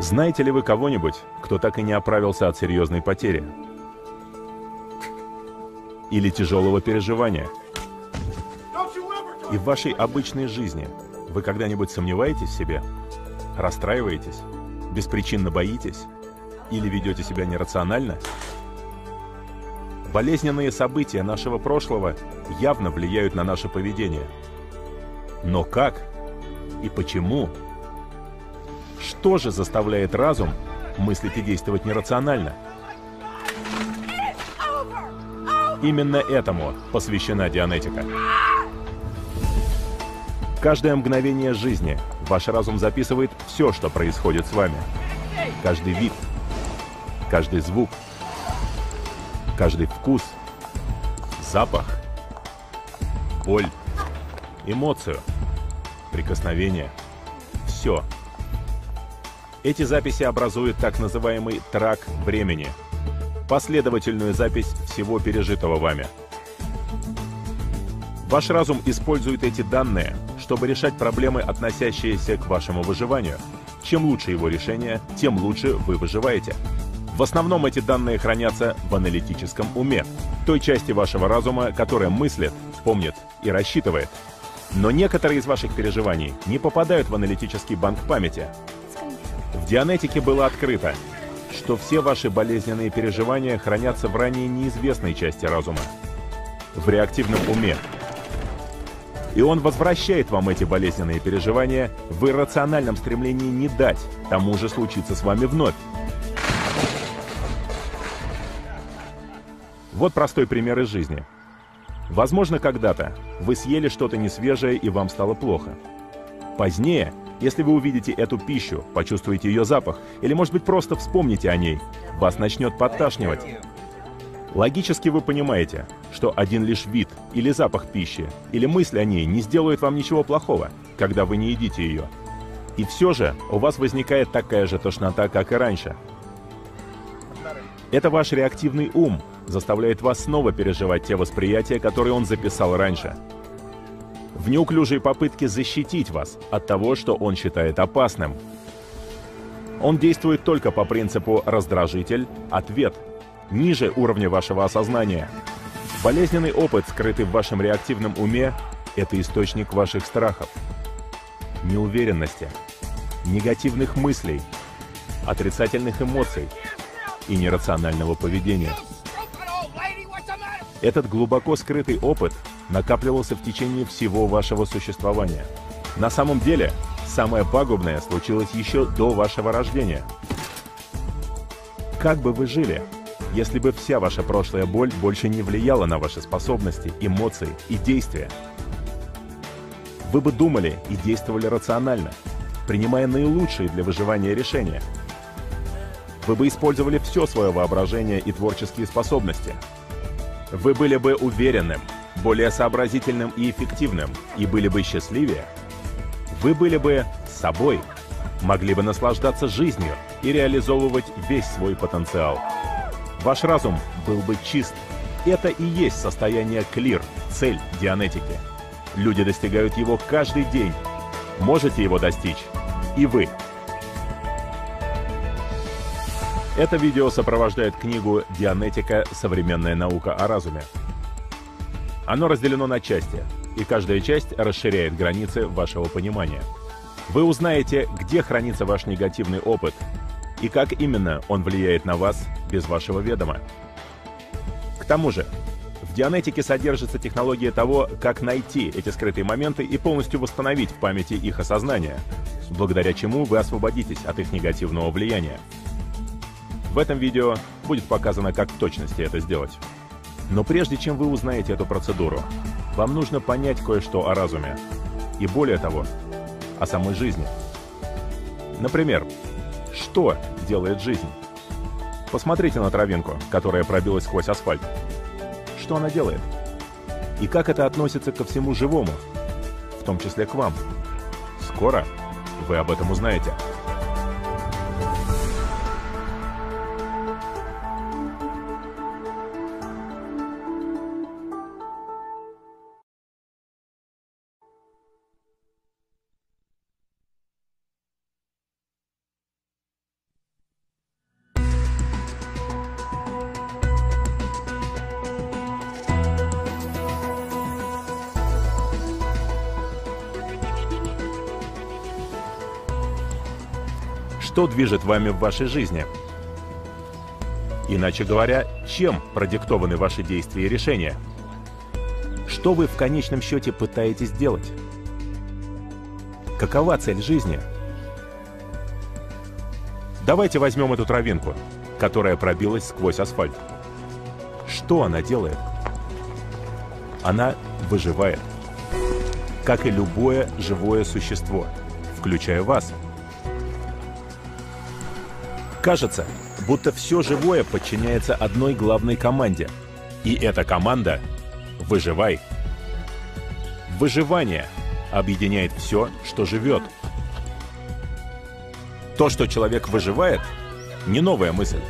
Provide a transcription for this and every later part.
Знаете ли вы кого-нибудь, кто так и не оправился от серьезной потери? Или тяжелого переживания? И в вашей обычной жизни вы когда-нибудь сомневаетесь в себе? Расстраиваетесь? Беспричинно боитесь? Или ведете себя нерационально? Болезненные события нашего прошлого явно влияют на наше поведение. Но как и почему? Что же заставляет разум мыслить и действовать нерационально? Именно этому посвящена Дианетика. Каждое мгновение жизни ваш разум записывает все, что происходит с вами. Каждый вид, каждый звук, каждый вкус, запах, боль, эмоцию, прикосновение. Все. Эти записи образуют так называемый трак времени, последовательную запись всего пережитого вами. Ваш разум использует эти данные, чтобы решать проблемы, относящиеся к вашему выживанию. Чем лучше его решение, тем лучше вы выживаете. В основном эти данные хранятся в аналитическом уме, той части вашего разума, которая мыслит, помнит и рассчитывает. Но некоторые из ваших переживаний не попадают в аналитический банк памяти. В Дианетике было открыто, что все ваши болезненные переживания хранятся в ранее неизвестной части разума, в реактивном уме. И он возвращает вам эти болезненные переживания в иррациональном стремлении не дать тому же случиться с вами вновь. Вот простой пример из жизни. Возможно, когда-то вы съели что-то несвежее и вам стало плохо. Позднее, если вы увидите эту пищу, почувствуете ее запах, или, может быть, просто вспомните о ней, вас начнет подташнивать. Логически вы понимаете, что один лишь вид или запах пищи, или мысль о ней не сделают вам ничего плохого, когда вы не едите ее. И все же у вас возникает такая же тошнота, как и раньше. Это ваш реактивный ум заставляет вас снова переживать те восприятия, которые он записал раньше. В неуклюжей попытке защитить вас от того, что он считает опасным. Он действует только по принципу «раздражитель-ответ», ниже уровня вашего осознания. Болезненный опыт, скрытый в вашем реактивном уме, это источник ваших страхов, неуверенности, негативных мыслей, отрицательных эмоций и нерационального поведения. Этот глубоко скрытый опыт накапливался в течение всего вашего существования. На самом деле, самое пагубное случилось еще до вашего рождения. Как бы вы жили, если бы вся ваша прошлая боль больше не влияла на ваши способности, эмоции и действия? Вы бы думали и действовали рационально, принимая наилучшие для выживания решения. Вы бы использовали все свое воображение и творческие способности – вы были бы уверенным, более сообразительным и эффективным, и были бы счастливее. Вы были бы собой, могли бы наслаждаться жизнью и реализовывать весь свой потенциал. Ваш разум был бы чист. Это и есть состояние клир, цель дианетики. Люди достигают его каждый день. Можете его достичь и вы. Это видео сопровождает книгу «Дианетика. Современная наука о разуме». Оно разделено на части, и каждая часть расширяет границы вашего понимания. Вы узнаете, где хранится ваш негативный опыт и как именно он влияет на вас без вашего ведома. К тому же, в Дианетике содержится технология того, как найти эти скрытые моменты и полностью восстановить в памяти их осознание, благодаря чему вы освободитесь от их негативного влияния. В этом видео будет показано, как в точности это сделать. Но прежде чем вы узнаете эту процедуру, вам нужно понять кое-что о разуме. И более того, о самой жизни. Например, что делает жизнь? Посмотрите на травинку, которая пробилась сквозь асфальт. Что она делает? И как это относится ко всему живому, в том числе к вам? Скоро вы об этом узнаете. Что движет вами в вашей жизни? Иначе говоря, чем продиктованы ваши действия и решения? Что вы в конечном счете пытаетесь сделать? Какова цель жизни? Давайте возьмем эту травинку, которая пробилась сквозь асфальт. Что она делает? Она выживает. Как и любое живое существо, включая вас. Кажется, будто все живое подчиняется одной главной команде. И эта команда — «Выживай». Выживание объединяет все, что живет. То, что человек выживает, не новая мысль.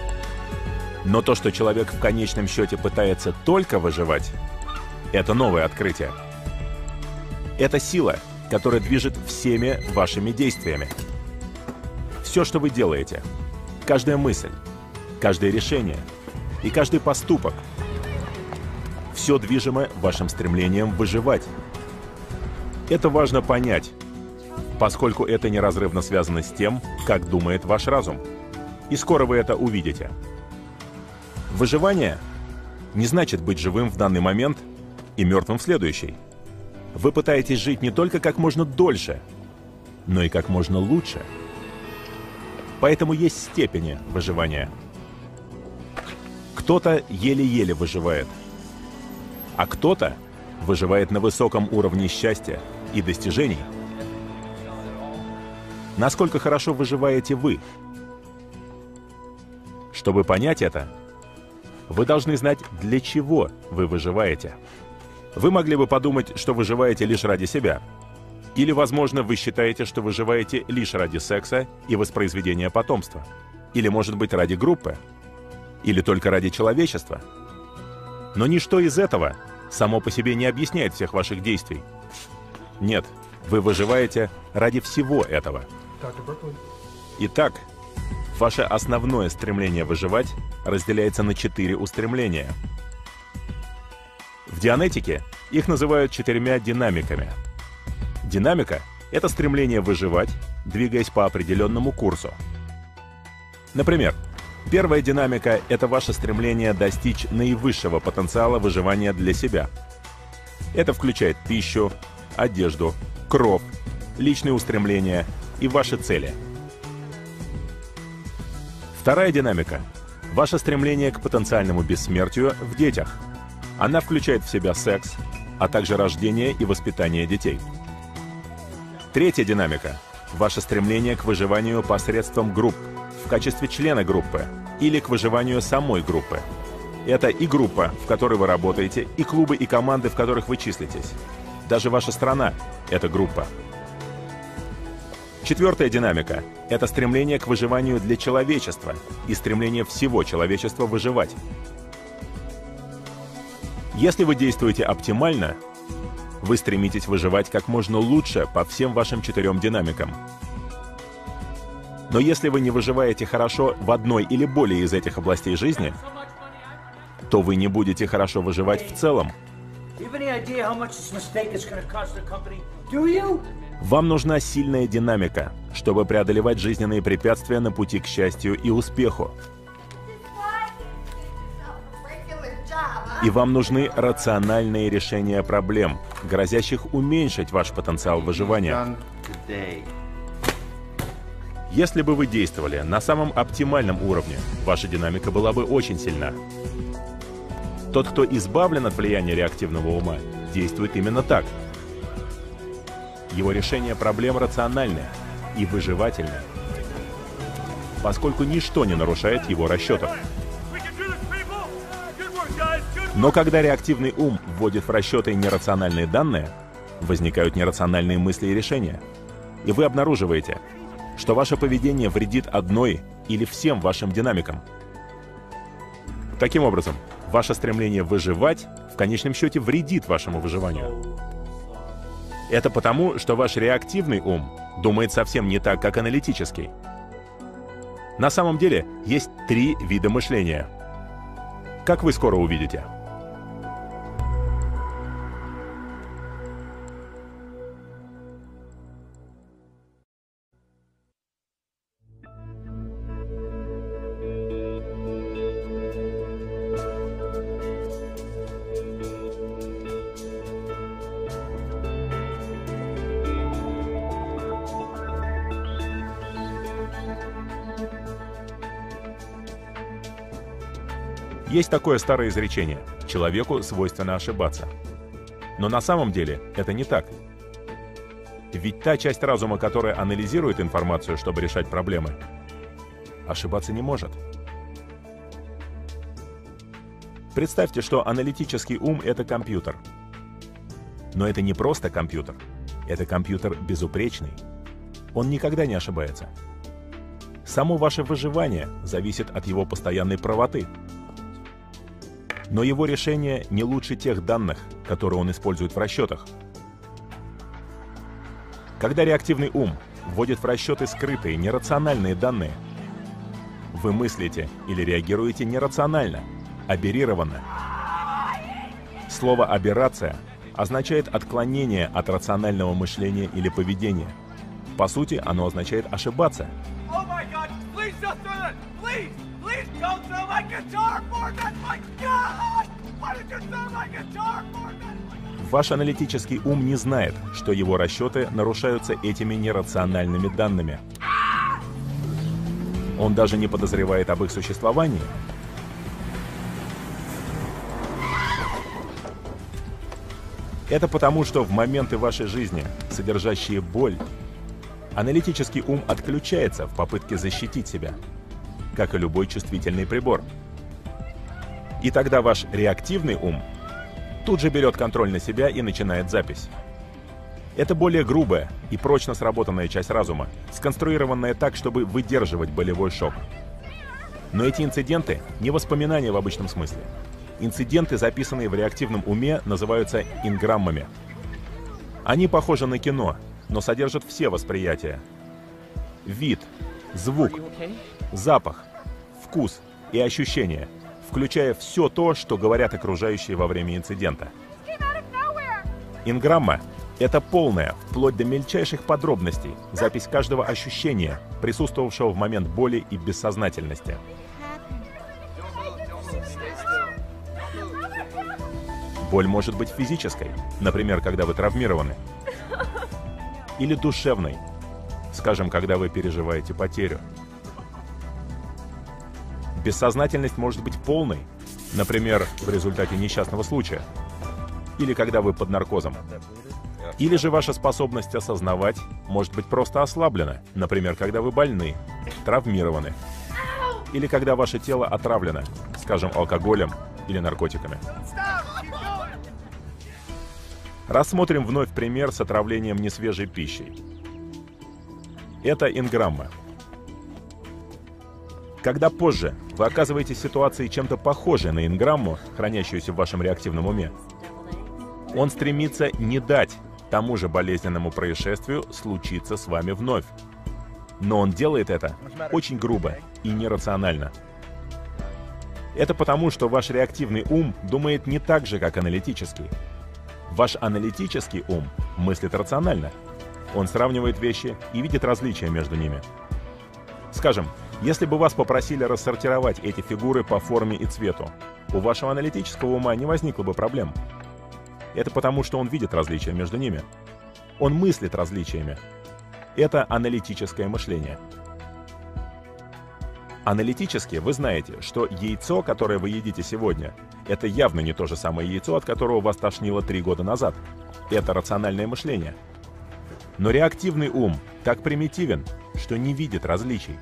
Но то, что человек в конечном счете пытается только выживать, это новое открытие. Это сила, которая движет всеми вашими действиями. Все, что вы делаете, каждая мысль, каждое решение и каждый поступок, все движимо вашим стремлением выживать. Это важно понять, поскольку это неразрывно связано с тем, как думает ваш разум. И скоро вы это увидите. Выживание не значит быть живым в данный момент и мертвым в следующий. Вы пытаетесь жить не только как можно дольше, но и как можно лучше. Поэтому есть степени выживания. Кто-то еле-еле выживает, а кто-то выживает на высоком уровне счастья и достижений. Насколько хорошо выживаете вы? Чтобы понять это, вы должны знать, для чего вы выживаете. Вы могли бы подумать, что выживаете лишь ради себя. Или, возможно, вы считаете, что выживаете лишь ради секса и воспроизведения потомства. Или, может быть, ради группы. Или только ради человечества. Но ничто из этого само по себе не объясняет всех ваших действий. Нет, вы выживаете ради всего этого. Итак, Ваше основное стремление выживать разделяется на четыре устремления. В дианетике их называют четырьмя динамиками. Динамика — это стремление выживать, двигаясь по определенному курсу. Например, первая динамика — это ваше стремление достичь наивысшего потенциала выживания для себя. Это включает пищу, одежду, кров, личные устремления и ваши цели — Вторая динамика – ваше стремление к потенциальному бессмертию в детях. Она включает в себя секс, а также рождение и воспитание детей. Третья динамика – ваше стремление к выживанию посредством групп, в качестве члена группы или к выживанию самой группы. Это и группа, в которой вы работаете, и клубы и команды, в которых вы числитесь. Даже ваша страна – это группа. Четвертая динамика — это стремление к выживанию для человечества и стремление всего человечества выживать. Если вы действуете оптимально, вы стремитесь выживать как можно лучше по всем вашим четырем динамикам. Но если вы не выживаете хорошо в одной или более из этих областей жизни, то вы не будете хорошо выживать в целом. Вам нужна сильная динамика, чтобы преодолевать жизненные препятствия на пути к счастью и успеху. И вам нужны рациональные решения проблем, грозящих уменьшить ваш потенциал выживания. Если бы вы действовали на самом оптимальном уровне, ваша динамика была бы очень сильна. Тот, кто избавлен от влияния реактивного ума, действует именно так – его решение проблем рациональное и выживательное, поскольку ничто не нарушает его расчетов. Но когда реактивный ум вводит в расчеты нерациональные данные, возникают нерациональные мысли и решения. И вы обнаруживаете, что ваше поведение вредит одной или всем вашим динамикам. Таким образом, ваше стремление выживать в конечном счете вредит вашему выживанию. Это потому, что ваш реактивный ум думает совсем не так, как аналитический. На самом деле есть три вида мышления. Как вы скоро увидите. Есть такое старое изречение «человеку свойственно ошибаться». Но на самом деле это не так. Ведь та часть разума, которая анализирует информацию, чтобы решать проблемы, ошибаться не может. Представьте, что аналитический ум — это компьютер. Но это не просто компьютер. Это компьютер безупречный. Он никогда не ошибается. Само ваше выживание зависит от его постоянной правоты. Но его решение не лучше тех данных, которые он использует в расчетах. Когда реактивный ум вводит в расчеты скрытые, нерациональные данные, вы мыслите или реагируете нерационально, аберрированно. Слово «аберрация» означает отклонение от рационального мышления или поведения. По сути, оно означает ошибаться. Ваш аналитический ум не знает, что его расчеты нарушаются этими нерациональными данными. Он даже не подозревает об их существовании. Это потому, что в моменты вашей жизни, содержащие боль, аналитический ум отключается в попытке защитить себя, как и любой чувствительный прибор. И тогда ваш реактивный ум тут же берет контроль на себя и начинает запись. Это более грубая и прочно сработанная часть разума, сконструированная так, чтобы выдерживать болевой шок. Но эти инциденты не воспоминания в обычном смысле. Инциденты, записанные в реактивном уме, называются инграммами. Они похожи на кино, но содержат все восприятия. Вид, звук, запах, вкус и ощущения, включая все то, что говорят окружающие во время инцидента. Инграмма — это полная, вплоть до мельчайших подробностей, запись каждого ощущения, присутствовавшего в момент боли и бессознательности. Боль может быть физической, например, когда вы травмированы, или душевной, скажем, когда вы переживаете потерю. Бессознательность может быть полной, например, в результате несчастного случая, или когда вы под наркозом. Или же ваша способность осознавать может быть просто ослаблена, например, когда вы больны, травмированы, или когда ваше тело отравлено, скажем, алкоголем или наркотиками. Рассмотрим вновь пример с отравлением несвежей пищей. Это инграмма. Когда позже вы оказываетесь в ситуации чем-то похожей на инграмму, хранящуюся в вашем реактивном уме, он стремится не дать тому же болезненному происшествию случиться с вами вновь. Но он делает это очень грубо и нерационально. Это потому, что ваш реактивный ум думает не так же, как аналитический. Ваш аналитический ум мыслит рационально. Он сравнивает вещи и видит различия между ними. Скажем, если бы вас попросили рассортировать эти фигуры по форме и цвету, у вашего аналитического ума не возникло бы проблем. Это потому, что он видит различия между ними. Он мыслит различиями. Это аналитическое мышление. Аналитически вы знаете, что яйцо, которое вы едите сегодня, это явно не то же самое яйцо, от которого вас тошнило три года назад. Это рациональное мышление. Но реактивный ум так примитивен, что не видит различий.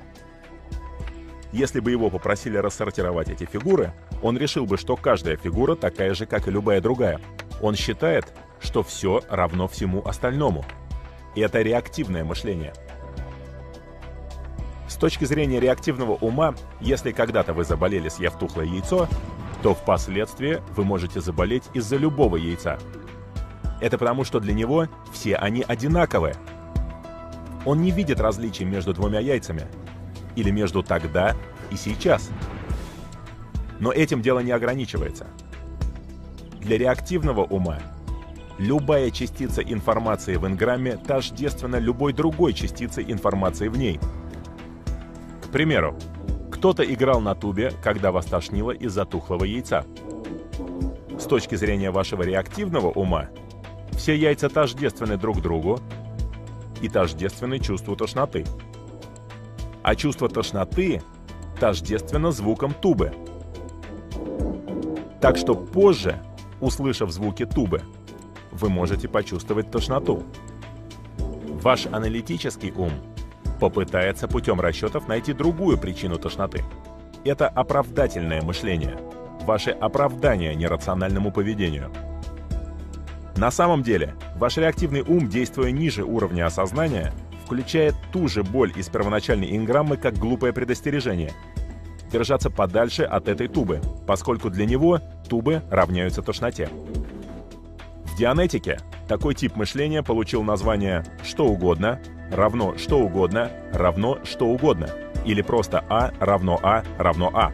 Если бы его попросили рассортировать эти фигуры, он решил бы, что каждая фигура такая же, как и любая другая. Он считает, что все равно всему остальному. И это реактивное мышление – точки зрения реактивного ума, если когда-то вы заболели, съев тухлое яйцо, то впоследствии вы можете заболеть из-за любого яйца. Это потому, что для него все они одинаковые. Он не видит различий между двумя яйцами. Или между тогда и сейчас. Но этим дело не ограничивается. Для реактивного ума любая частица информации в инграмме тождественна любой другой частице информации в ней – к примеру, кто-то играл на тубе, когда вас тошнило из-за тухлого яйца. С точки зрения вашего реактивного ума, все яйца тождественны друг другу и тождественны чувству тошноты. А чувство тошноты тождественно звуком тубы. Так что позже, услышав звуки тубы, вы можете почувствовать тошноту. Ваш аналитический ум попытается путем расчетов найти другую причину тошноты. Это оправдательное мышление, ваше оправдание нерациональному поведению. На самом деле, ваш реактивный ум, действуя ниже уровня осознания, включает ту же боль из первоначальной инграммы как глупое предостережение. Держаться подальше от этой тубы, поскольку для него тубы равняются тошноте. В дианетике такой тип мышления получил название «что угодно», равно «что угодно», равно «что угодно», или просто А равно А равно А.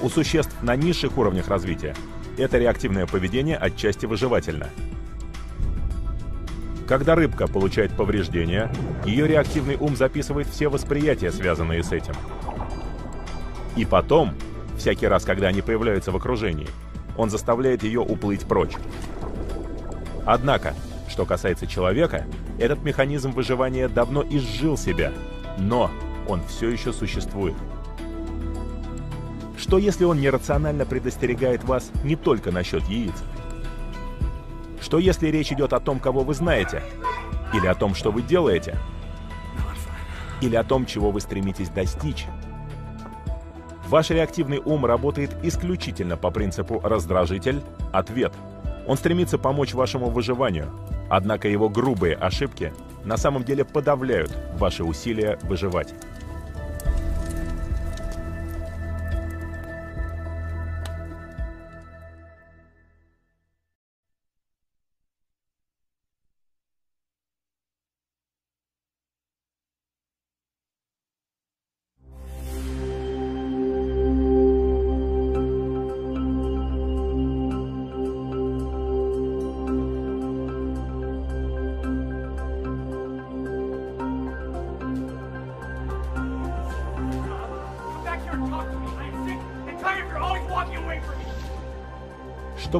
У существ на низших уровнях развития это реактивное поведение отчасти выживательно. Когда рыбка получает повреждения, ее реактивный ум записывает все восприятия, связанные с этим. И потом, всякий раз, когда они появляются в окружении, он заставляет ее уплыть прочь. Однако, что касается человека, этот механизм выживания давно изжил себя, но он все еще существует. Что если он нерационально предостерегает вас не только насчет яиц? Что если речь идет о том, кого вы знаете? Или о том, что вы делаете? Или о том, чего вы стремитесь достичь? Ваш реактивный ум работает исключительно по принципу раздражитель-ответ – он стремится помочь вашему выживанию, однако его грубые ошибки на самом деле подавляют ваши усилия выживать.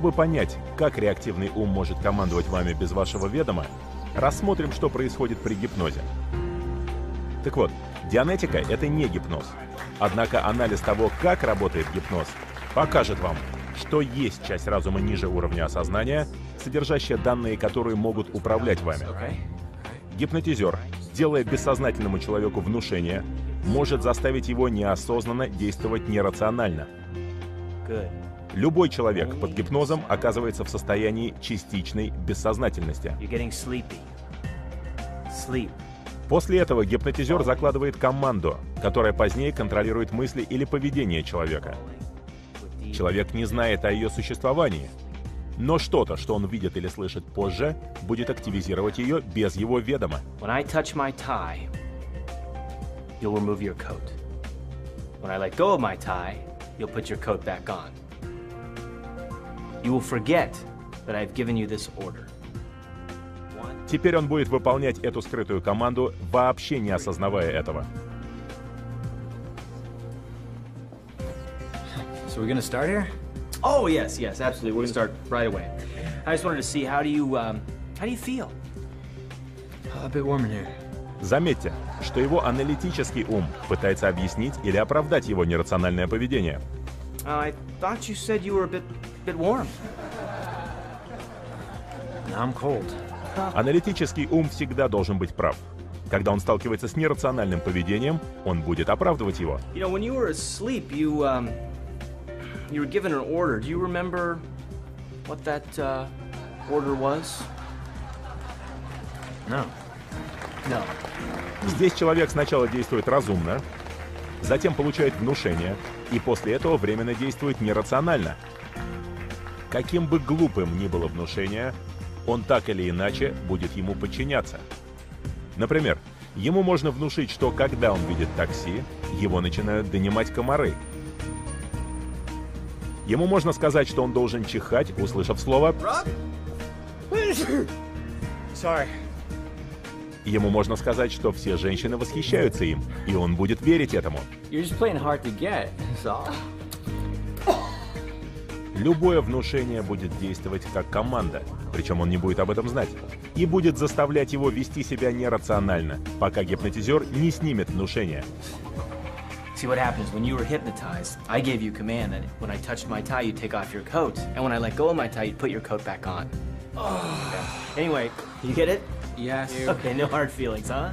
Чтобы понять, как реактивный ум может командовать вами без вашего ведома, рассмотрим, что происходит при гипнозе. Так вот, дианетика — это не гипноз. Однако анализ того, как работает гипноз, покажет вам, что есть часть разума ниже уровня осознания, содержащая данные, которые могут управлять вами. Гипнотизер, делая бессознательному человеку внушение, может заставить его неосознанно действовать нерационально. Любой человек под гипнозом оказывается в состоянии частичной бессознательности. После этого гипнотизер закладывает команду, которая позднее контролирует мысли или поведение человека. Человек не знает о ее существовании, но что-то, что он видит или слышит позже, будет активизировать ее без его ведома. My tie, You will forget that I've given you this order. Теперь он будет выполнять эту скрытую команду, вообще не осознавая этого. So we're gonna start here? Oh yes, yes, absolutely. We're gonna start right away. I just wanted to see how do you um, how do you feel? A bit warm in here. Заметьте, что его аналитический ум пытается объяснить или оправдать его нерациональное поведение. Uh, I thought you said you were a bit bit warm. I'm cold. Аналитический ум всегда должен быть прав. Когда он сталкивается с нерациональным поведением, он будет оправдывать его. You know, when you were asleep, you um, you were given an order. Do you remember what that uh, order was? No. No. Здесь человек сначала действует разумно, затем получает внушение, и после этого временно действует нерационально. Каким бы глупым ни было внушение, он так или иначе будет ему подчиняться. Например, ему можно внушить, что когда он видит такси, его начинают донимать комары. Ему можно сказать, что он должен чихать, услышав слово Sorry. Ему можно сказать, что все женщины восхищаются им, и он будет верить этому. Любое внушение будет действовать как команда, причем он не будет об этом знать, и будет заставлять его вести себя нерационально, пока гипнотизер не снимет внушение. See what happens when you were hypnotized. I gave you command that when I touched my tie, you'd take off your coat, and when I let go of my tie, you'd put your coat back on. Okay. Anyway, you get it? Yes. Okay, no hard feelings, huh?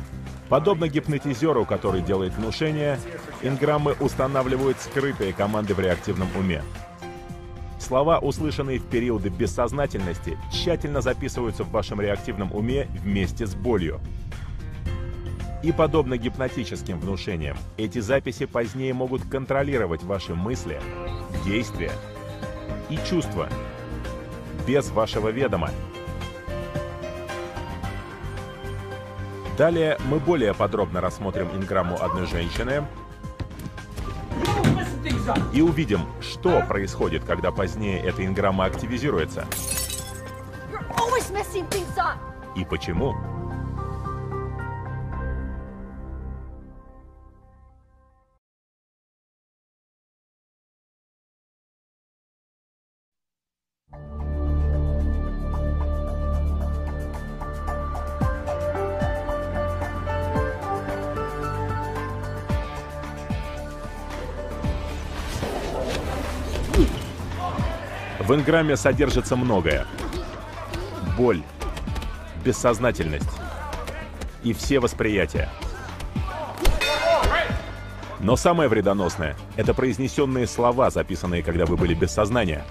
Подобно гипнотизеру, который делает внушение, инграммы устанавливают скрытые команды в реактивном уме. Слова, услышанные в периоды бессознательности, тщательно записываются в вашем реактивном уме вместе с болью. И подобно гипнотическим внушениям, эти записи позднее могут контролировать ваши мысли, действия и чувства без вашего ведома. Далее мы более подробно рассмотрим инграмму одной женщины и увидим, что происходит, когда позднее эта инграмма активизируется и почему. В инграмме содержится многое. Боль, бессознательность и все восприятия. Но самое вредоносное — это произнесенные слова, записанные, когда вы были без сознания.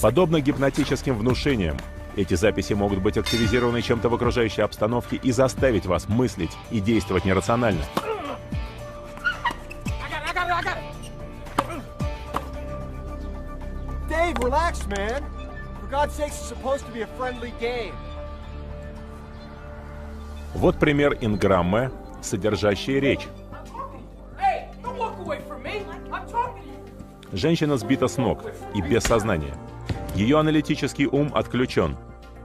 Подобно гипнотическим внушениям, эти записи могут быть активизированы чем-то в окружающей обстановке и заставить вас мыслить и действовать нерационально. Dave, relax, man. For God's sakes, it's supposed to be a friendly game. Вот пример инграммы, содержащей речь. Женщина сбита с ног и без сознания. Ее аналитический ум отключен,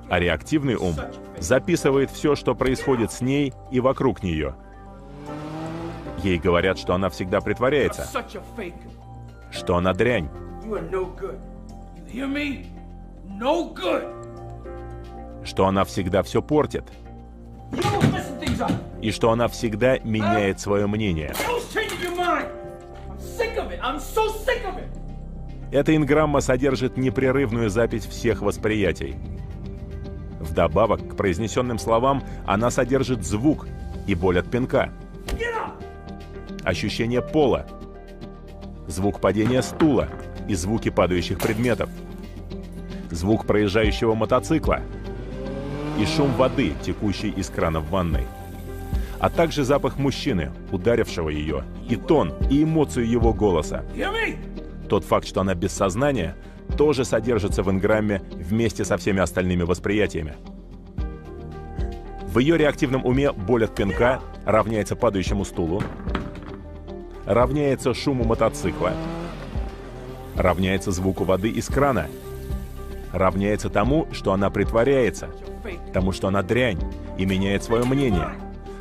а реактивный ум записывает все, что происходит с ней и вокруг нее. Ей говорят, что она всегда притворяется, что она дрянь, что она всегда все портит, и что она всегда меняет свое мнение. Эта инграмма содержит непрерывную запись всех восприятий. Вдобавок к произнесенным словам она содержит звук и боль от пинка, ощущение пола, звук падения стула и звуки падающих предметов, звук проезжающего мотоцикла. И шум воды, текущей из крана в ванной, а также запах мужчины, ударившего ее, и тон, и эмоцию его голоса. Тот факт, что она без сознания, тоже содержится в инграмме вместе со всеми остальными восприятиями. В ее реактивном уме боль от пинка равняется падающему стулу, равняется шуму мотоцикла, равняется звуку воды из крана, равняется тому, что она притворяется, тому, что она дрянь и меняет свое мнение,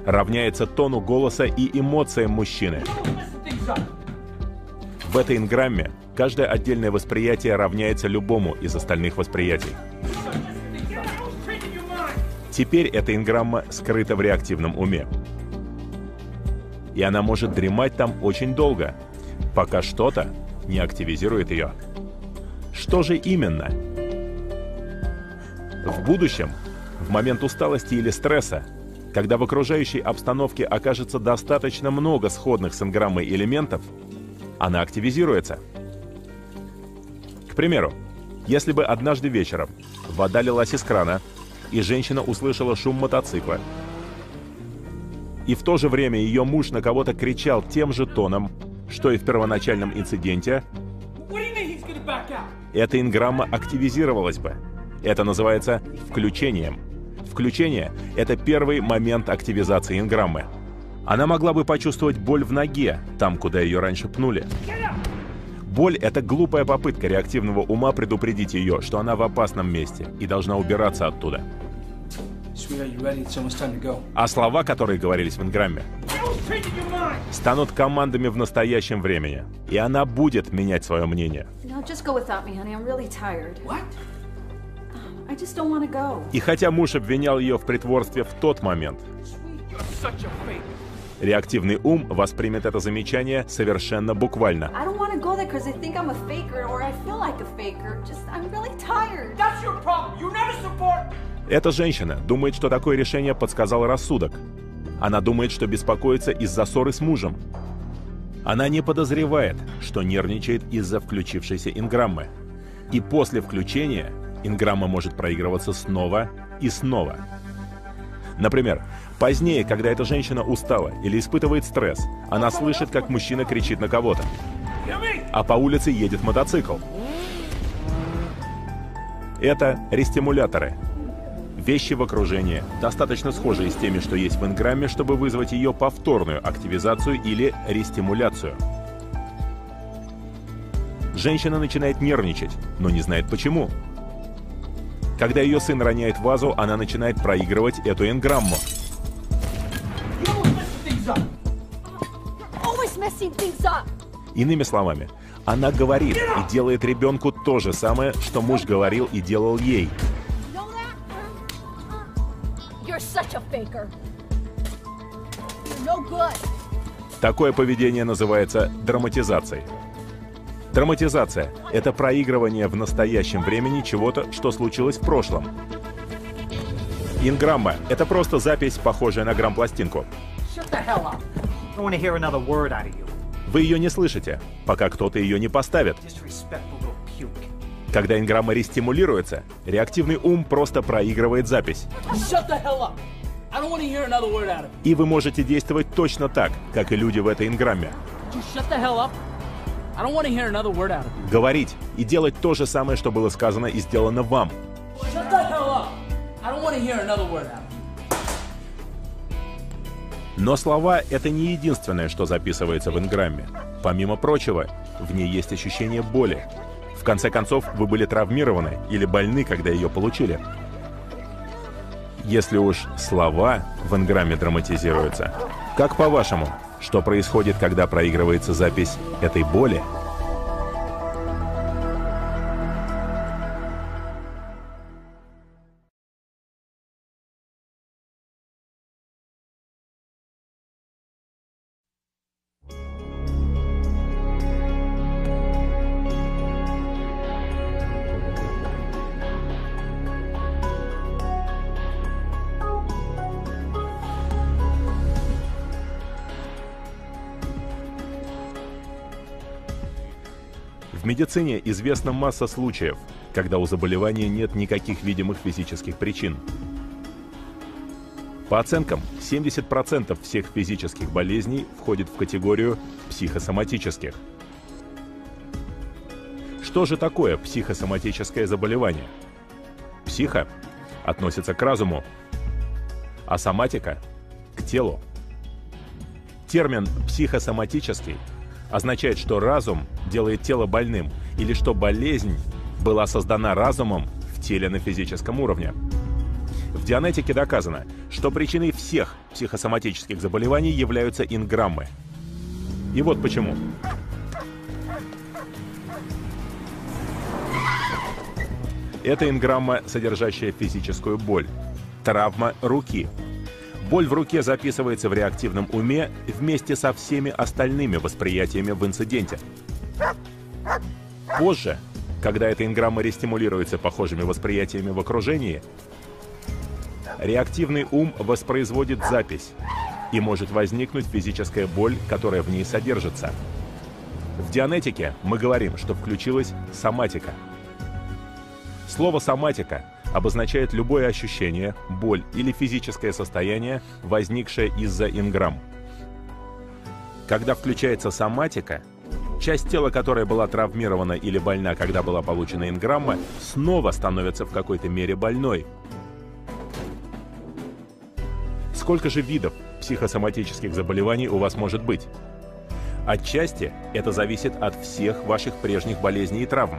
равняется тону голоса и эмоциям мужчины. В этой инграмме каждое отдельное восприятие равняется любому из остальных восприятий. Теперь эта инграмма скрыта в реактивном уме. И она может дремать там очень долго, пока что-то не активизирует ее. Что же именно? В будущем, в момент усталости или стресса, когда в окружающей обстановке окажется достаточно много сходных с инграммой элементов, она активизируется. К примеру, если бы однажды вечером вода лилась из крана, и женщина услышала шум мотоцикла, и в то же время ее муж на кого-то кричал тем же тоном, что и в первоначальном инциденте, эта инграмма активизировалась бы. Это называется включением. Включение — это первый момент активизации инграммы. Она могла бы почувствовать боль в ноге, там, куда ее раньше пнули. Боль — это глупая попытка реактивного ума предупредить ее, что она в опасном месте и должна убираться оттуда. А слова, которые говорились в инграмме, станут командами в настоящем времени, и она будет менять свое мнение. Go. И хотя муж обвинял ее в притворстве в тот момент, Реактивный ум воспримет это замечание совершенно буквально. Эта женщина думает, что такое решение подсказал рассудок. Она думает, что беспокоится из-за ссоры с мужем. Она не подозревает, что нервничает из-за включившейся инграммы. И после включения инграмма может проигрываться снова и снова. Например, позднее, когда эта женщина устала или испытывает стресс, она слышит, как мужчина кричит на кого-то, а по улице едет мотоцикл. Это рестимуляторы. Вещи в окружении, достаточно схожие с теми, что есть в инграмме, чтобы вызвать ее повторную активизацию или рестимуляцию. Женщина начинает нервничать, но не знает почему. Когда ее сын роняет вазу, она начинает проигрывать эту инграмму. Иными словами, она говорит и делает ребенку то же самое, что муж говорил и делал ей. Такое поведение называется драматизацией. Драматизация — это проигрывание в настоящем времени чего-то, что случилось в прошлом. Инграмма — это просто запись, похожая на грамм-пластинку. Shut the hell up. I don't want to hear another word out of you. Вы ее не слышите, пока кто-то ее не поставит. Когда инграмма рестимулируется, реактивный ум просто проигрывает запись. И вы можете действовать точно так, как и люди в этой инграмме. you. Just shut the hell up. I don't want to hear another word out of you. Говорить и делать то же самое, что было сказано и сделано вам. Но слова — это не единственное, что записывается в инграмме. Помимо прочего, в ней есть ощущение боли. В конце концов, вы были травмированы или больны, когда ее получили. Если уж слова в инграмме драматизируются, как по-вашему, что происходит, когда проигрывается запись этой боли? Медицине известна масса случаев, когда у заболевания нет никаких видимых физических причин. По оценкам, 70% всех физических болезней входит в категорию психосоматических. Что же такое психосоматическое заболевание? Психо относится к разуму, а соматика – к телу. Термин «психосоматический» означает, что разум делает тело больным, или что болезнь была создана разумом в теле на физическом уровне. В дианетике доказано, что причиной всех психосоматических заболеваний являются инграммы. И вот почему. Это инграмма, содержащая физическую боль. Травма руки. Боль в руке записывается в реактивном уме вместе со всеми остальными восприятиями в инциденте. Позже, когда эта инграмма рестимулируется похожими восприятиями в окружении, реактивный ум воспроизводит запись, и может возникнуть физическая боль, которая в ней содержится. В дианетике мы говорим, что включилась соматика. Слово «соматика» обозначает любое ощущение, боль или физическое состояние, возникшее из-за инграмм. Когда включается соматика, часть тела, которая была травмирована или больна, когда была получена инграмма, снова становится в какой-то мере больной. Сколько же видов психосоматических заболеваний у вас может быть? Отчасти это зависит от всех ваших прежних болезней и травм.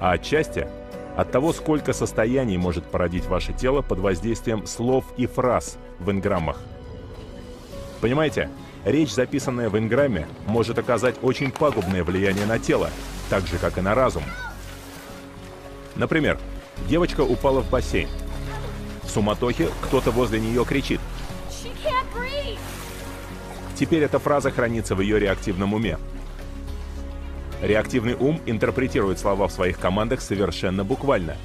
А отчасти от того, сколько состояний может породить ваше тело под воздействием слов и фраз в инграммах. Понимаете, речь, записанная в инграмме, может оказать очень пагубное влияние на тело, так же, как и на разум. Например, девочка упала в бассейн. В суматохе кто-то возле нее кричит. Теперь эта фраза хранится в ее реактивном уме. Реактивный ум интерпретирует слова в своих командах совершенно буквально.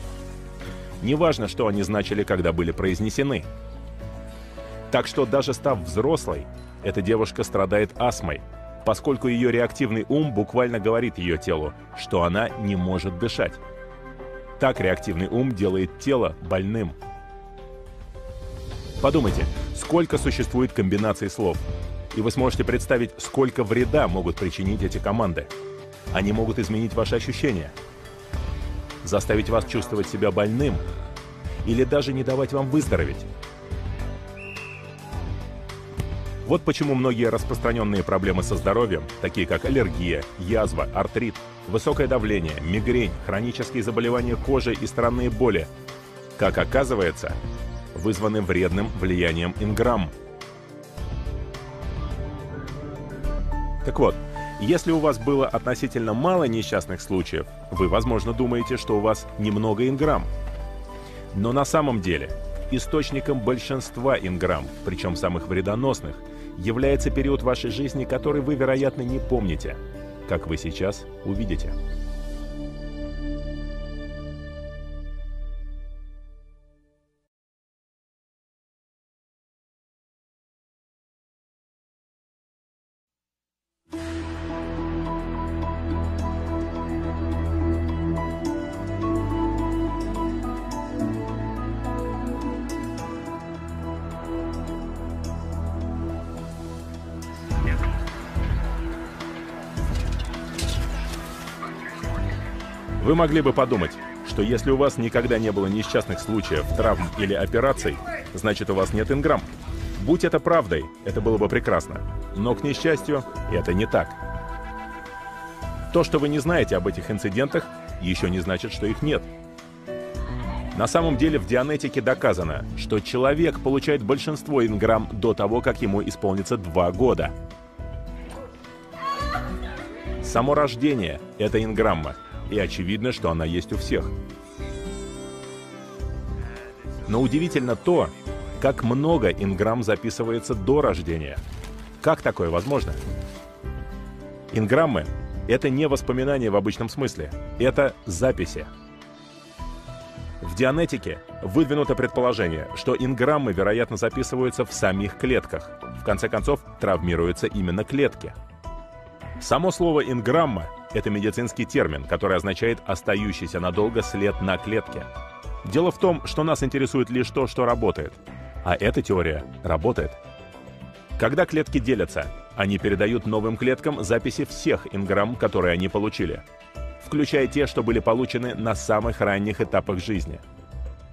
Неважно, что они значили, когда были произнесены. Так что даже став взрослой, эта девушка страдает астмой, поскольку ее реактивный ум буквально говорит ее телу, что она не может дышать. Так реактивный ум делает тело больным. Подумайте, сколько существует комбинаций слов, и вы сможете представить, сколько вреда могут причинить эти команды. Они могут изменить ваши ощущения, заставить вас чувствовать себя больным или даже не давать вам выздороветь. Вот почему многие распространенные проблемы со здоровьем, такие как аллергия, язва, артрит, высокое давление, мигрень, хронические заболевания кожи и странные боли, как оказывается, вызваны вредным влиянием инграмм. Так вот, если у вас было относительно мало несчастных случаев, вы, возможно, думаете, что у вас немного инграмм. Но на самом деле источником большинства инграмм, причем самых вредоносных, является период вашей жизни, который вы, вероятно, не помните, как вы сейчас увидите. Вы могли бы подумать, что если у вас никогда не было несчастных случаев, травм или операций, значит у вас нет инграмм. Будь это правдой, это было бы прекрасно. Но, к несчастью, это не так. То, что вы не знаете об этих инцидентах, еще не значит, что их нет. На самом деле в дианетике доказано, что человек получает большинство инграмм до того, как ему исполнится два года. Само рождение — это инграмма, и очевидно, что она есть у всех. Но удивительно то, как много инграмм записывается до рождения. Как такое возможно? Инграммы — это не воспоминания в обычном смысле, это записи. В дианетике выдвинуто предположение, что инграммы, вероятно, записываются в самих клетках. В конце концов, травмируются именно клетки. Само слово «инграмма» — это медицинский термин, который означает «остающийся надолго след на клетке». Дело в том, что нас интересует лишь то, что работает. А эта теория работает. Когда клетки делятся, они передают новым клеткам записи всех инграмм, которые они получили, включая те, что были получены на самых ранних этапах жизни.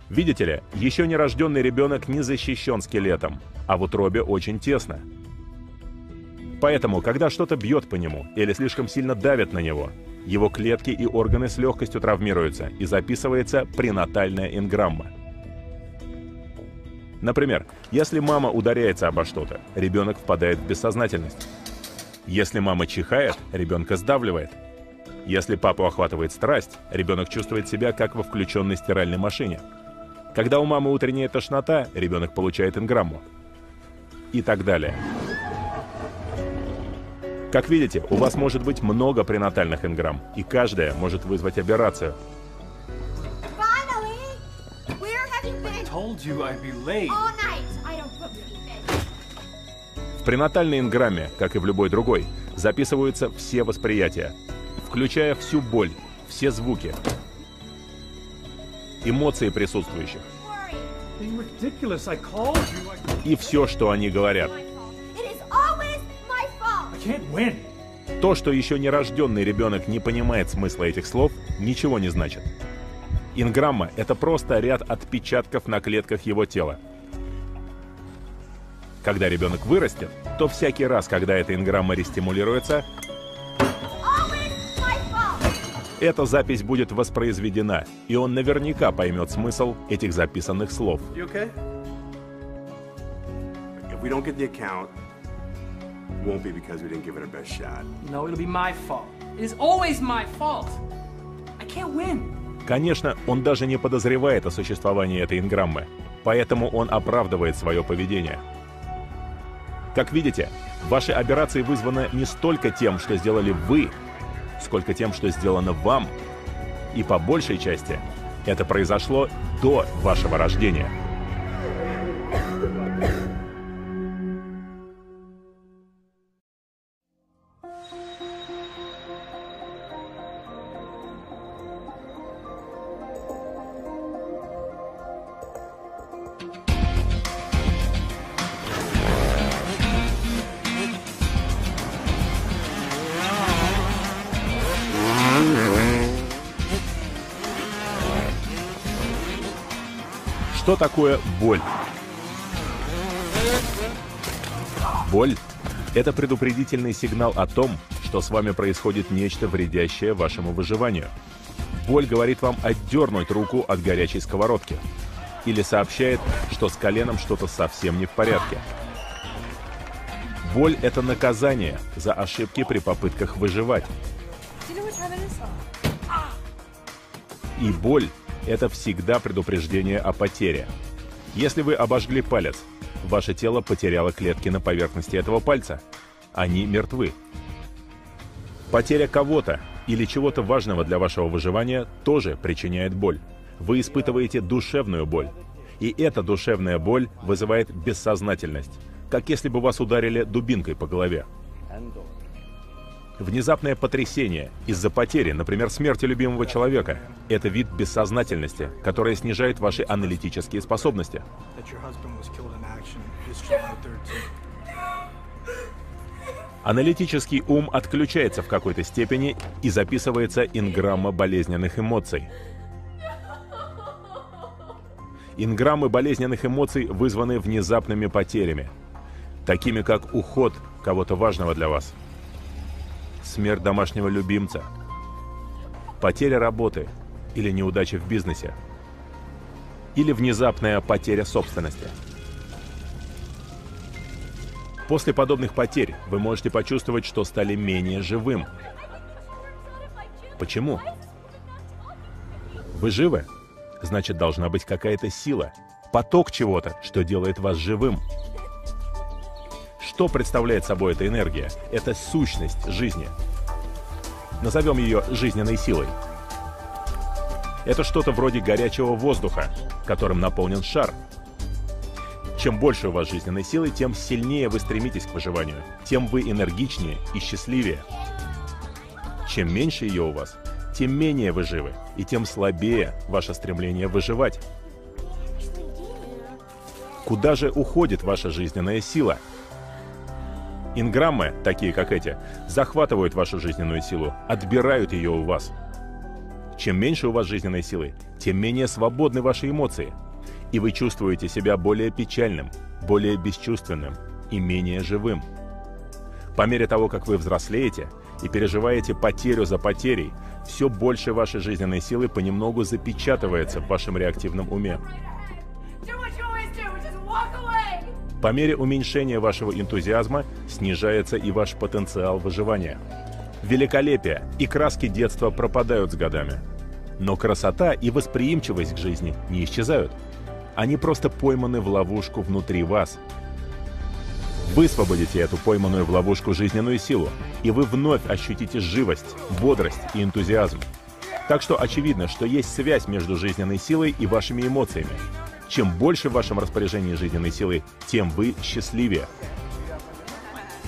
Видите ли, еще нерожденный ребенок не защищен скелетом, а в утробе очень тесно. Поэтому, когда что-то бьет по нему или слишком сильно давит на него, его клетки и органы с легкостью травмируются и записывается пренатальная инграмма. Например, если мама ударяется обо что-то, ребенок впадает в бессознательность. Если мама чихает, ребенка сдавливает. Если папу охватывает страсть, ребенок чувствует себя как во включенной стиральной машине. Когда у мамы утренняя тошнота, ребенок получает инграмму. И так далее. Как видите, у вас может быть много пренатальных инграмм, и каждая может вызвать аберрацию. Bed. В пренатальной инграмме, как и в любой другой, записываются все восприятия, включая всю боль, все звуки, эмоции присутствующих и все, что они говорят. То, что еще нерожденный ребенок не понимает смысла этих слов, ничего не значит. Инграмма — это просто ряд отпечатков на клетках его тела. Когда ребенок вырастет, то всякий раз, когда эта инграмма рестимулируется, эта запись будет воспроизведена, и он наверняка поймет смысл этих записанных слов. You okay? If we don't get the account, it won't be because we didn't give it our best shot. No, it'll be my fault. It is always my fault. I can't win. Конечно, он даже не подозревает о существовании этой инграммы, поэтому он оправдывает свое поведение. Как видите, ваши операции вызваны не столько тем, что сделали вы, сколько тем, что сделано вам. И по большей части это произошло до вашего рождения. Что такое боль? Боль – это предупредительный сигнал о том, что с вами происходит нечто вредящее вашему выживанию. Боль говорит вам отдернуть руку от горячей сковородки. Или сообщает, что с коленом что-то совсем не в порядке. Боль – это наказание за ошибки при попытках выживать. И боль – это всегда предупреждение о потере. Если вы обожгли палец, ваше тело потеряло клетки на поверхности этого пальца. Они мертвы. Потеря кого-то или чего-то важного для вашего выживания тоже причиняет боль. Вы испытываете душевную боль. И эта душевная боль вызывает бессознательность, как если бы вас ударили дубинкой по голове. Внезапное потрясение из-за потери, например, смерти любимого человека, это вид бессознательности, которая снижает ваши аналитические способности. That your husband was killed in action this July 13th. Аналитический ум отключается в какой-то степени и записывается инграмма болезненных эмоций. Инграммы болезненных эмоций вызваны внезапными потерями, такими как уход кого-то важного для вас, смерть домашнего любимца, потеря работы или неудача в бизнесе, или внезапная потеря собственности. После подобных потерь вы можете почувствовать, что стали менее живым. Почему? Вы живы? Значит, должна быть какая-то сила, поток чего-то, что делает вас живым. Что представляет собой эта энергия? Это сущность жизни. Назовем ее жизненной силой. Это что-то вроде горячего воздуха, которым наполнен шар. Чем больше у вас жизненной силы, тем сильнее вы стремитесь к выживанию, тем вы энергичнее и счастливее. Чем меньше ее у вас, тем менее вы живы, и тем слабее ваше стремление выживать. Куда же уходит ваша жизненная сила? Инграммы, такие как эти, захватывают вашу жизненную силу, отбирают ее у вас. Чем меньше у вас жизненной силы, тем менее свободны ваши эмоции, и вы чувствуете себя более печальным, более бесчувственным и менее живым. По мере того, как вы взрослеете и переживаете потерю за потерей, все больше вашей жизненной силы понемногу запечатывается в вашем реактивном уме. По мере уменьшения вашего энтузиазма снижается и ваш потенциал выживания. Великолепие и краски детства пропадают с годами. Но красота и восприимчивость к жизни не исчезают. Они просто пойманы в ловушку внутри вас. Высвободите эту пойманную в ловушку жизненную силу, и вы вновь ощутите живость, бодрость и энтузиазм. Так что очевидно, что есть связь между жизненной силой и вашими эмоциями. Чем больше в вашем распоряжении жизненной силы, тем вы счастливее.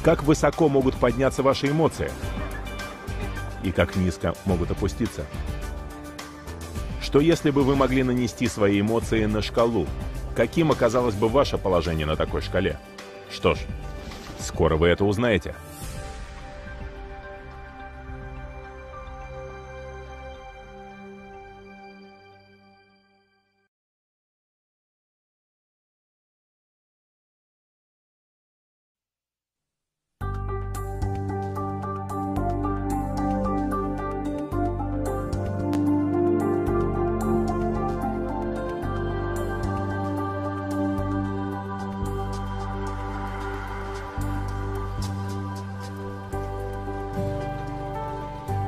Как высоко могут подняться ваши эмоции? И как низко могут опуститься? Что если бы вы могли нанести свои эмоции на шкалу? Каким оказалось бы ваше положение на такой шкале? Что ж, скоро вы это узнаете.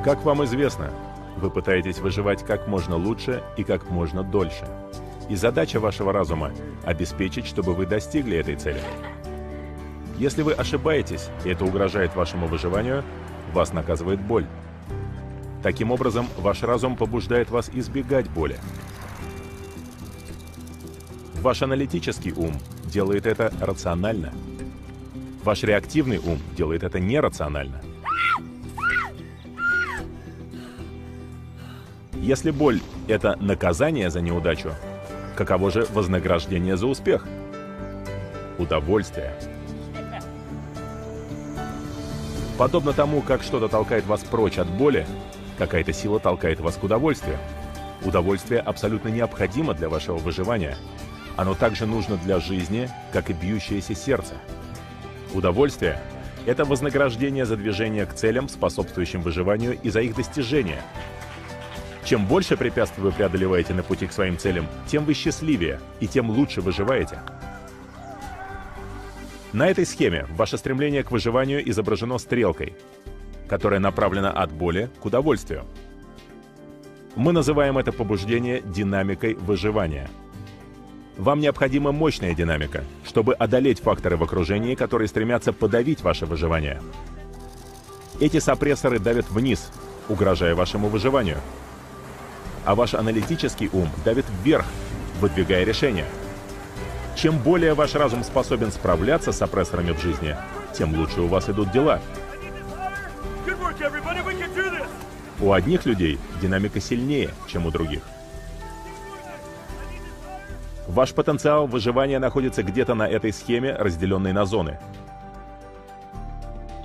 Как вам известно, вы пытаетесь выживать как можно лучше и как можно дольше. И задача вашего разума – обеспечить, чтобы вы достигли этой цели. Если вы ошибаетесь, и это угрожает вашему выживанию, вас наказывает боль. Таким образом, ваш разум побуждает вас избегать боли. Ваш аналитический ум делает это рационально. Ваш реактивный ум делает это нерационально. Если боль — это наказание за неудачу, каково же вознаграждение за успех? Удовольствие. Подобно тому, как что-то толкает вас прочь от боли, какая-то сила толкает вас к удовольствию. Удовольствие абсолютно необходимо для вашего выживания. Оно также нужно для жизни, как и бьющееся сердце. Удовольствие — это вознаграждение за движение к целям, способствующим выживанию и за их достижение. Чем больше препятствий вы преодолеваете на пути к своим целям, тем вы счастливее и тем лучше выживаете. На этой схеме ваше стремление к выживанию изображено стрелкой, которая направлена от боли к удовольствию. Мы называем это побуждение динамикой выживания. Вам необходима мощная динамика, чтобы одолеть факторы в окружении, которые стремятся подавить ваше выживание. Эти сопрессоры давят вниз, угрожая вашему выживанию. А ваш аналитический ум давит вверх, выдвигая решения – чем более ваш разум способен справляться с опрессорами в жизни, тем лучше у вас идут дела. У одних людей динамика сильнее, чем у других. Ваш потенциал выживания находится где-то на этой схеме, разделенной на зоны.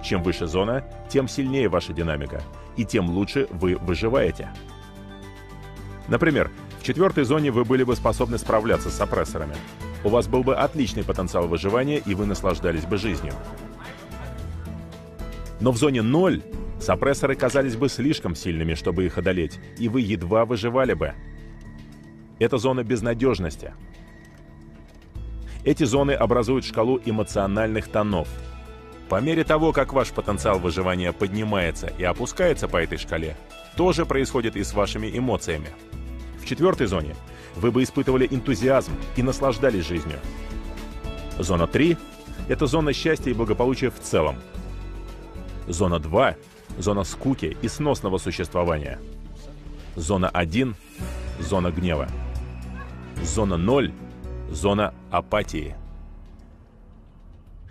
Чем выше зона, тем сильнее ваша динамика, и тем лучше вы выживаете. Например, в четвертой зоне вы были бы способны справляться с опрессорами у вас был бы отличный потенциал выживания, и вы наслаждались бы жизнью. Но в зоне 0 сопрессоры казались бы слишком сильными, чтобы их одолеть, и вы едва выживали бы. Это зона безнадежности. Эти зоны образуют шкалу эмоциональных тонов. По мере того, как ваш потенциал выживания поднимается и опускается по этой шкале, тоже происходит и с вашими эмоциями. Четвертой зоне вы бы испытывали энтузиазм и наслаждались жизнью. Зона 3 — это зона счастья и благополучия в целом. Зона 2 — зона скуки и сносного существования. Зона 1 — зона гнева. Зона 0 — зона апатии.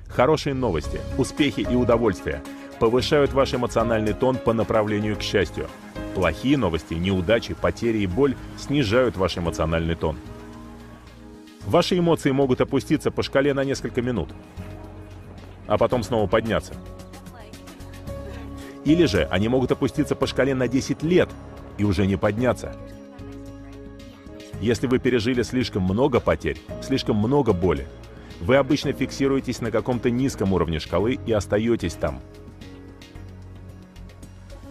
Хорошие новости, успехи и удовольствия повышают ваш эмоциональный тон по направлению к счастью — Плохие новости, неудачи, потери и боль снижают ваш эмоциональный тон. Ваши эмоции могут опуститься по шкале на несколько минут, а потом снова подняться. Или же они могут опуститься по шкале на 10 лет и уже не подняться. Если вы пережили слишком много потерь, слишком много боли, вы обычно фиксируетесь на каком-то низком уровне шкалы и остаетесь там –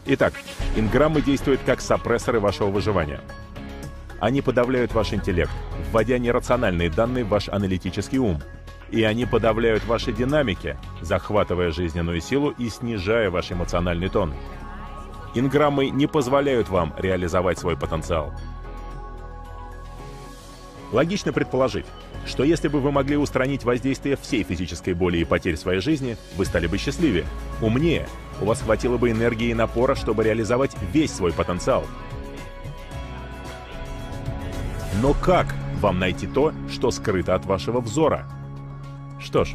Итак, инграммы действуют как сопрессоры вашего выживания. Они подавляют ваш интеллект, вводя нерациональные данные в ваш аналитический ум. И они подавляют ваши динамики, захватывая жизненную силу и снижая ваш эмоциональный тон. Инграммы не позволяют вам реализовать свой потенциал. Логично предположить, что если бы вы могли устранить воздействие всей физической боли и потерь своей жизни, вы стали бы счастливее, умнее, у вас хватило бы энергии и напора, чтобы реализовать весь свой потенциал. Но как вам найти то, что скрыто от вашего взора? Что ж,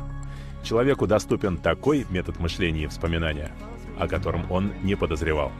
человеку доступен такой метод мышления и вспоминания, о котором он не подозревал.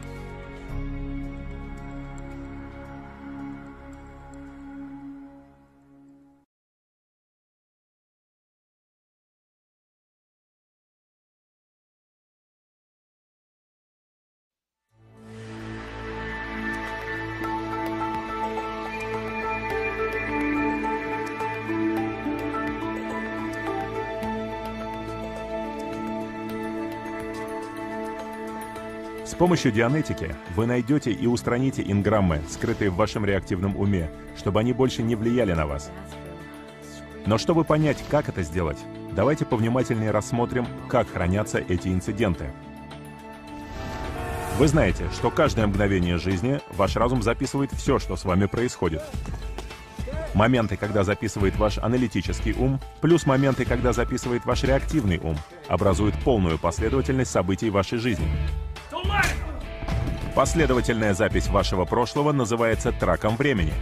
Помощью дианетики вы найдете и устраните инграммы, скрытые в вашем реактивном уме, чтобы они больше не влияли на вас. Но чтобы понять, как это сделать, давайте повнимательнее рассмотрим, как хранятся эти инциденты. Вы знаете, что каждое мгновение жизни ваш разум записывает все, что с вами происходит. Моменты, когда записывает ваш аналитический ум, плюс моменты, когда записывает ваш реактивный ум, образуют полную последовательность событий вашей жизни. Последовательная запись вашего прошлого называется траком времени.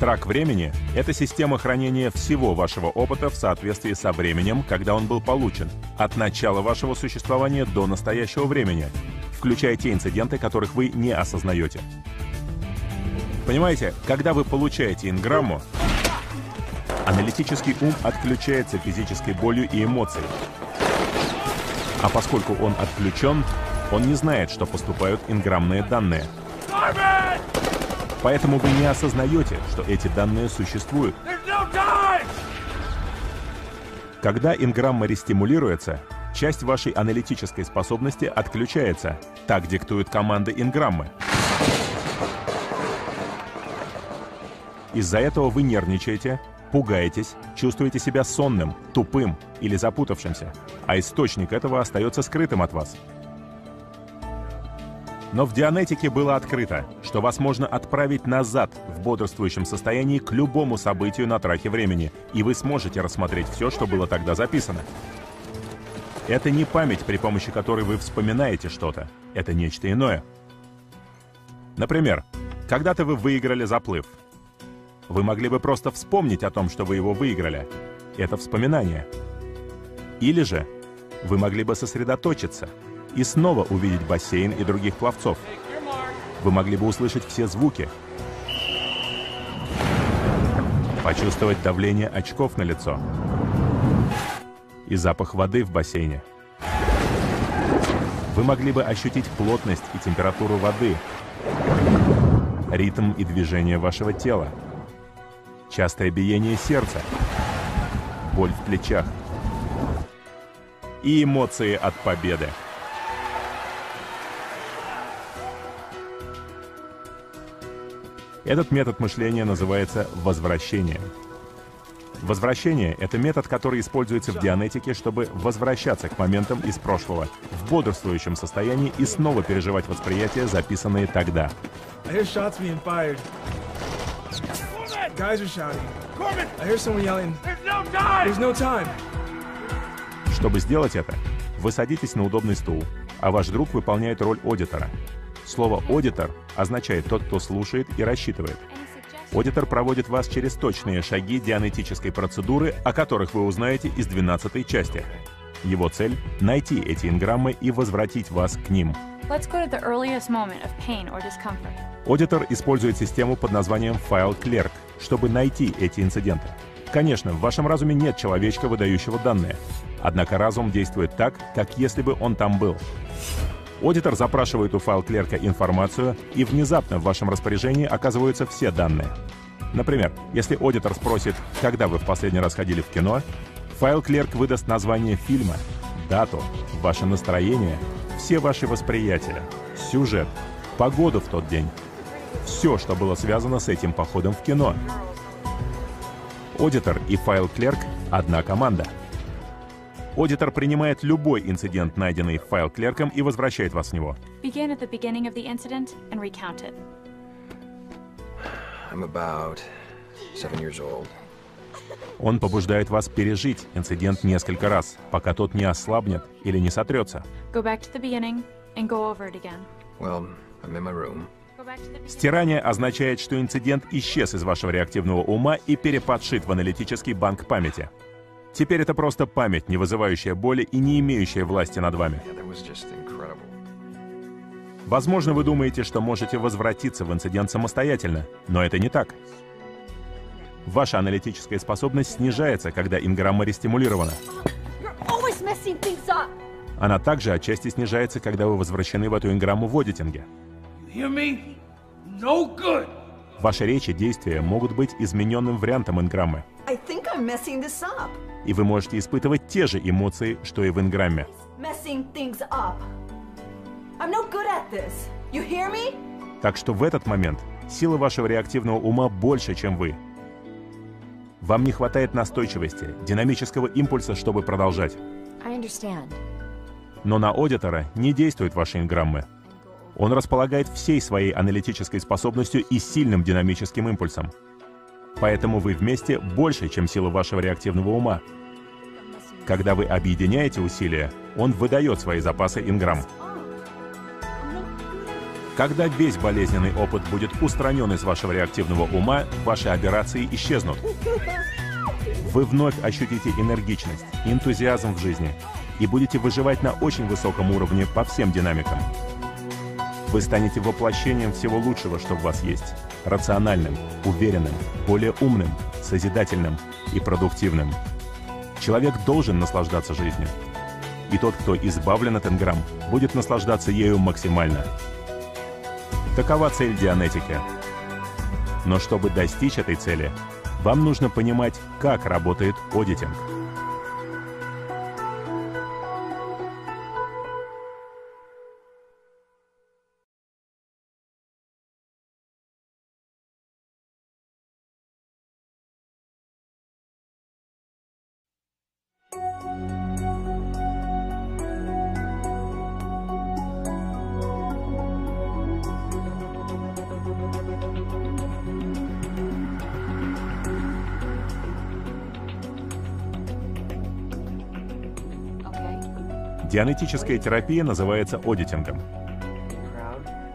Трак времени — это система хранения всего вашего опыта в соответствии со временем, когда он был получен, от начала вашего существования до настоящего времени, включая те инциденты, которых вы не осознаете. Понимаете, когда вы получаете инграмму, аналитический ум отключается физической болью и эмоцией. А поскольку он отключен, он не знает, что поступают инграммные данные. Поэтому вы не осознаете, что эти данные существуют. Когда инграмма рестимулируется, часть вашей аналитической способности отключается. Так диктуют команды инграммы. Из-за этого вы нервничаете, пугаетесь, чувствуете себя сонным, тупым или запутавшимся, а источник этого остается скрытым от вас. Но в Дианетике было открыто, что вас можно отправить назад в бодрствующем состоянии к любому событию на траке времени, и вы сможете рассмотреть все, что было тогда записано. Это не память, при помощи которой вы вспоминаете что-то. Это нечто иное. Например, когда-то вы выиграли заплыв. Вы могли бы просто вспомнить о том, что вы его выиграли. Это вспоминание. Или же вы могли бы сосредоточиться – и снова увидеть бассейн и других пловцов. Вы могли бы услышать все звуки, почувствовать давление очков на лицо и запах воды в бассейне. Вы могли бы ощутить плотность и температуру воды, ритм и движение вашего тела, частое биение сердца, боль в плечах и эмоции от победы. Этот метод мышления называется возвращением. Возвращение — это метод, который используется в дианетике, чтобы возвращаться к моментам из прошлого в бодрствующем состоянии и снова переживать восприятия, записанные тогда. Чтобы сделать это, вы садитесь на удобный стул, а ваш друг выполняет роль аудитора — Слово «аудитор» означает «тот, кто слушает и рассчитывает». Аудитор проводит вас через точные шаги дианетической процедуры, о которых вы узнаете из 12 части. Его цель — найти эти инграммы и возвратить вас к ним. Аудитор использует систему под названием File Clerk, чтобы найти эти инциденты. Конечно, в вашем разуме нет человечка, выдающего данные. Однако разум действует так, как если бы он там был. Аудитор запрашивает у файл-клерка информацию, и внезапно в вашем распоряжении оказываются все данные. Например, если аудитор спросит, когда вы в последний раз ходили в кино, файл-клерк выдаст название фильма, дату, ваше настроение, все ваши восприятия, сюжет, погоду в тот день. Все, что было связано с этим походом в кино. Аудитор и файл-клерк — одна команда — Аудитор принимает любой инцидент, найденный файл-клерком, и возвращает вас в него. Begin at the beginning of the incident and recount it. I'm about seven years old. Он побуждает вас пережить инцидент несколько раз, пока тот не ослабнет или не сотрется. Go back to the beginning and go over it again. Well, I'm in my room. Стирание означает, что инцидент исчез из вашего реактивного ума и переподшит в аналитический банк памяти. Теперь это просто память, не вызывающая боли и не имеющая власти над вами. Возможно, вы думаете, что можете возвратиться в инцидент самостоятельно, но это не так. Ваша аналитическая способность снижается, когда инграмма рестимулирована. Она также отчасти снижается, когда вы возвращены в эту инграмму в одитинге. Ваши речи, действия могут быть измененным вариантом инграммы и вы можете испытывать те же эмоции, что и в инграмме. Так что в этот момент сила вашего реактивного ума больше, чем вы. Вам не хватает настойчивости, динамического импульса, чтобы продолжать. Но на аудитора не действуют ваши инграммы. Он располагает всей своей аналитической способностью и сильным динамическим импульсом. Поэтому вы вместе больше, чем сила вашего реактивного ума. Когда вы объединяете усилия, он выдает свои запасы инграмм. Когда весь болезненный опыт будет устранен из вашего реактивного ума, ваши операции исчезнут. Вы вновь ощутите энергичность, энтузиазм в жизни и будете выживать на очень высоком уровне по всем динамикам. Вы станете воплощением всего лучшего, что в вас есть. Рациональным, уверенным, более умным, созидательным и продуктивным. Человек должен наслаждаться жизнью. И тот, кто избавлен от энграмм, будет наслаждаться ею максимально. Такова цель Дианетики. Но чтобы достичь этой цели, вам нужно понимать, как работает аудитинг. Дианетическая терапия называется одитингом.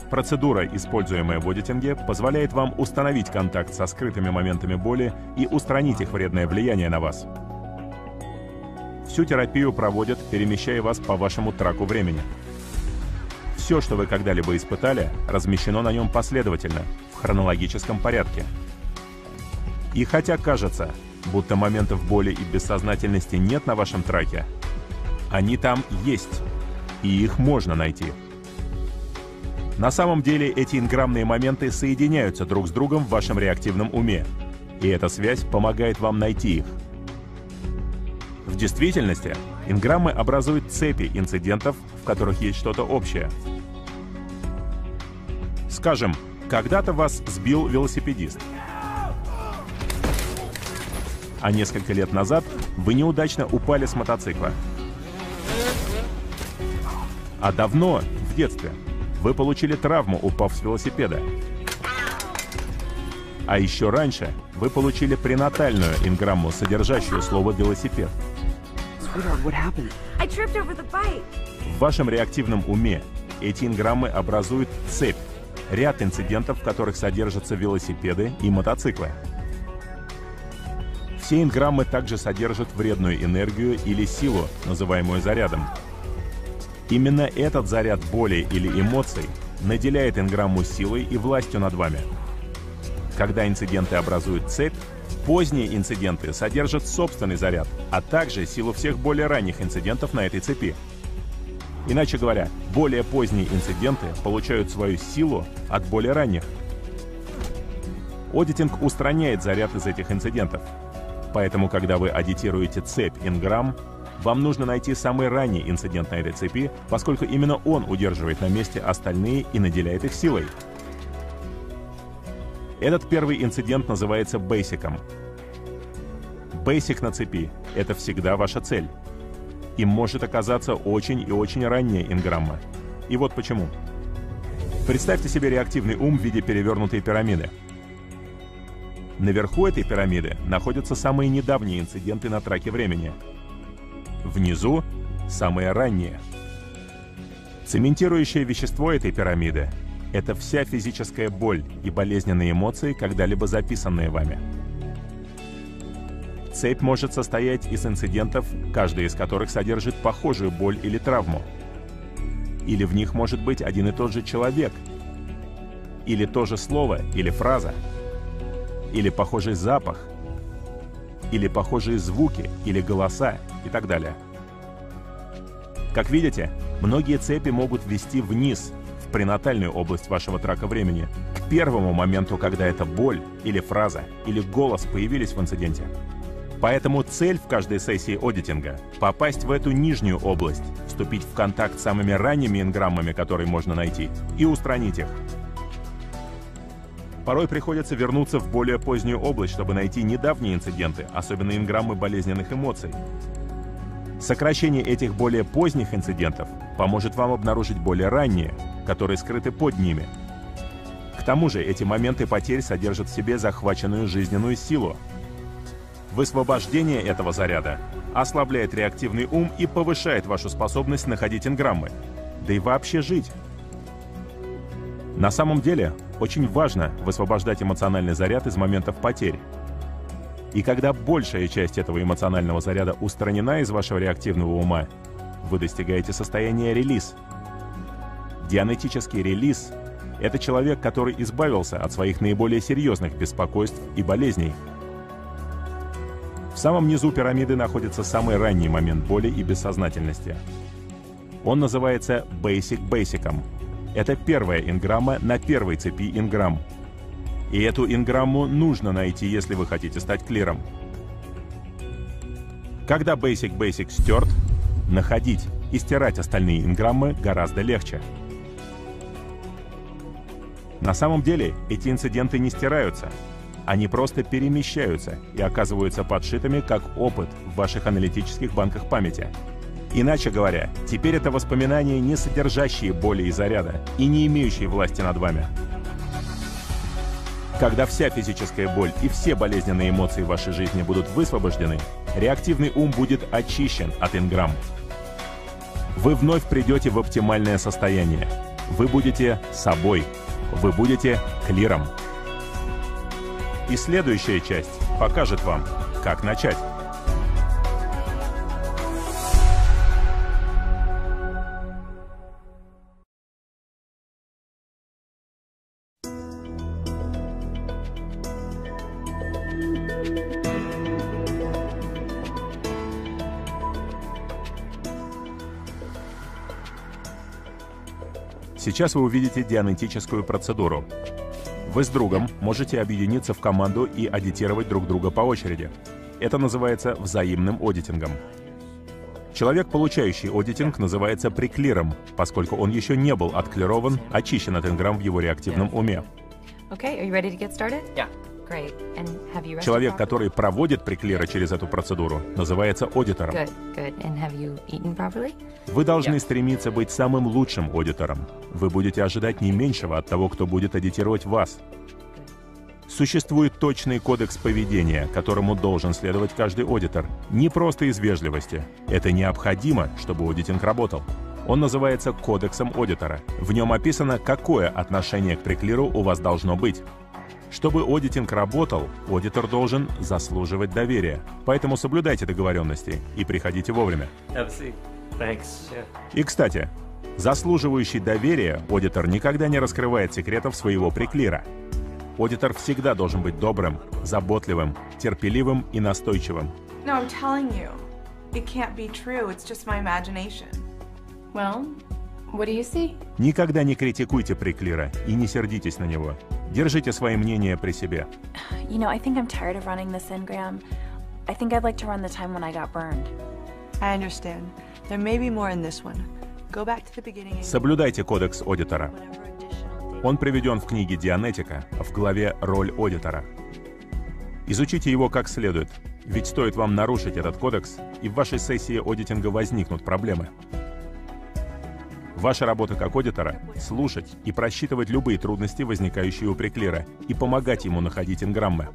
Процедура, используемая в одитинге, позволяет вам установить контакт со скрытыми моментами боли и устранить их вредное влияние на вас. Всю терапию проводят, перемещая вас по вашему траку времени. Все, что вы когда-либо испытали, размещено на нем последовательно, в хронологическом порядке. И хотя кажется, будто моментов боли и бессознательности нет на вашем траке, они там есть, и их можно найти. На самом деле эти инграммные моменты соединяются друг с другом в вашем реактивном уме, и эта связь помогает вам найти их. В действительности, инграммы образуют цепи инцидентов, в которых есть что-то общее. Скажем, когда-то вас сбил велосипедист, а несколько лет назад вы неудачно упали с мотоцикла – а давно, в детстве, вы получили травму, упав с велосипеда. А еще раньше вы получили пренатальную инграмму, содержащую слово «велосипед». В вашем реактивном уме эти инграммы образуют цепь, ряд инцидентов, в которых содержатся велосипеды и мотоциклы. Все инграммы также содержат вредную энергию или силу, называемую зарядом, Именно этот заряд боли или эмоций наделяет инграмму силой и властью над вами. Когда инциденты образуют цепь, поздние инциденты содержат собственный заряд, а также силу всех более ранних инцидентов на этой цепи. Иначе говоря, более поздние инциденты получают свою силу от более ранних. Одитинг устраняет заряд из этих инцидентов. Поэтому, когда вы адитируете цепь инграмм, вам нужно найти самый ранний инцидент на этой цепи, поскольку именно он удерживает на месте остальные и наделяет их силой. Этот первый инцидент называется бейсиком. Бейсик на цепи — это всегда ваша цель. И может оказаться очень и очень ранняя инграмма. И вот почему. Представьте себе реактивный ум в виде перевернутой пирамиды. Наверху этой пирамиды находятся самые недавние инциденты на траке времени — Внизу — самые ранние. Цементирующее вещество этой пирамиды — это вся физическая боль и болезненные эмоции, когда-либо записанные вами. Цепь может состоять из инцидентов, каждый из которых содержит похожую боль или травму. Или в них может быть один и тот же человек, или то же слово или фраза, или похожий запах, или похожие звуки или голоса и так далее. Как видите, многие цепи могут вести вниз, в пренатальную область вашего трака времени, к первому моменту, когда эта боль, или фраза, или голос появились в инциденте. Поэтому цель в каждой сессии аудитинга — попасть в эту нижнюю область, вступить в контакт с самыми ранними инграммами, которые можно найти, и устранить их. Порой приходится вернуться в более позднюю область, чтобы найти недавние инциденты, особенно инграммы болезненных эмоций. Сокращение этих более поздних инцидентов поможет вам обнаружить более ранние, которые скрыты под ними. К тому же эти моменты потерь содержат в себе захваченную жизненную силу. Высвобождение этого заряда ослабляет реактивный ум и повышает вашу способность находить инграммы, да и вообще жить. На самом деле, очень важно высвобождать эмоциональный заряд из моментов потерь. И когда большая часть этого эмоционального заряда устранена из вашего реактивного ума, вы достигаете состояния релиз. Дианетический релиз — это человек, который избавился от своих наиболее серьезных беспокойств и болезней. В самом низу пирамиды находится самый ранний момент боли и бессознательности. Он называется Basic Basicом. Это первая инграмма на первой цепи инграмм. И эту инграмму нужно найти, если вы хотите стать клиром. Когда Basic Basic стерт, находить и стирать остальные инграммы гораздо легче. На самом деле эти инциденты не стираются. Они просто перемещаются и оказываются подшитыми как опыт в ваших аналитических банках памяти. Иначе говоря, теперь это воспоминания, не содержащие боли и заряда, и не имеющие власти над вами. Когда вся физическая боль и все болезненные эмоции в вашей жизни будут высвобождены, реактивный ум будет очищен от инграмм. Вы вновь придете в оптимальное состояние. Вы будете собой. Вы будете клиром. И следующая часть покажет вам, как начать. Сейчас вы увидите дианетическую процедуру. Вы с другом можете объединиться в команду и аудитировать друг друга по очереди. Это называется взаимным аудитингом. Человек, получающий аудитинг, называется приклиром, поскольку он еще не был отклирован, очищен от инграмм в его реактивном уме. Okay, are you ready to get started? Yeah. Человек, который проводит приклира через эту процедуру, называется аудитором. Вы должны стремиться быть самым лучшим аудитором. Вы будете ожидать не меньшего от того, кто будет аудитировать вас. Существует точный кодекс поведения, которому должен следовать каждый аудитор. Не просто из вежливости. Это необходимо, чтобы аудитинг работал. Он называется кодексом аудитора. В нем описано, какое отношение к приклиру у вас должно быть. Чтобы аудитинг работал, аудитор должен заслуживать доверия. Поэтому соблюдайте договоренности и приходите вовремя. И, кстати, заслуживающий доверия аудитор никогда не раскрывает секретов своего приклира. Аудитор всегда должен быть добрым, заботливым, терпеливым и настойчивым. No, I'm telling you. It can't be true. It's just my imagination. Well, what do you see? Никогда не критикуйте приклира и не сердитесь на него. Держите свои мнения при себе. You know, I think I'm tired of running this engram. I think I'd like to run the time when I got burned. I understand. There may be more in this one. Go back to the beginning. Соблюдайте кодекс аудитора. Он приведен в книге Дианетика в главе «Роль аудитора». Изучите его как следует, ведь стоит вам нарушить этот кодекс, и в вашей сессии аудитинга возникнут проблемы. Ваша работа как аудитора — слушать и просчитывать любые трудности, возникающие у приклира, и помогать ему находить инграммы.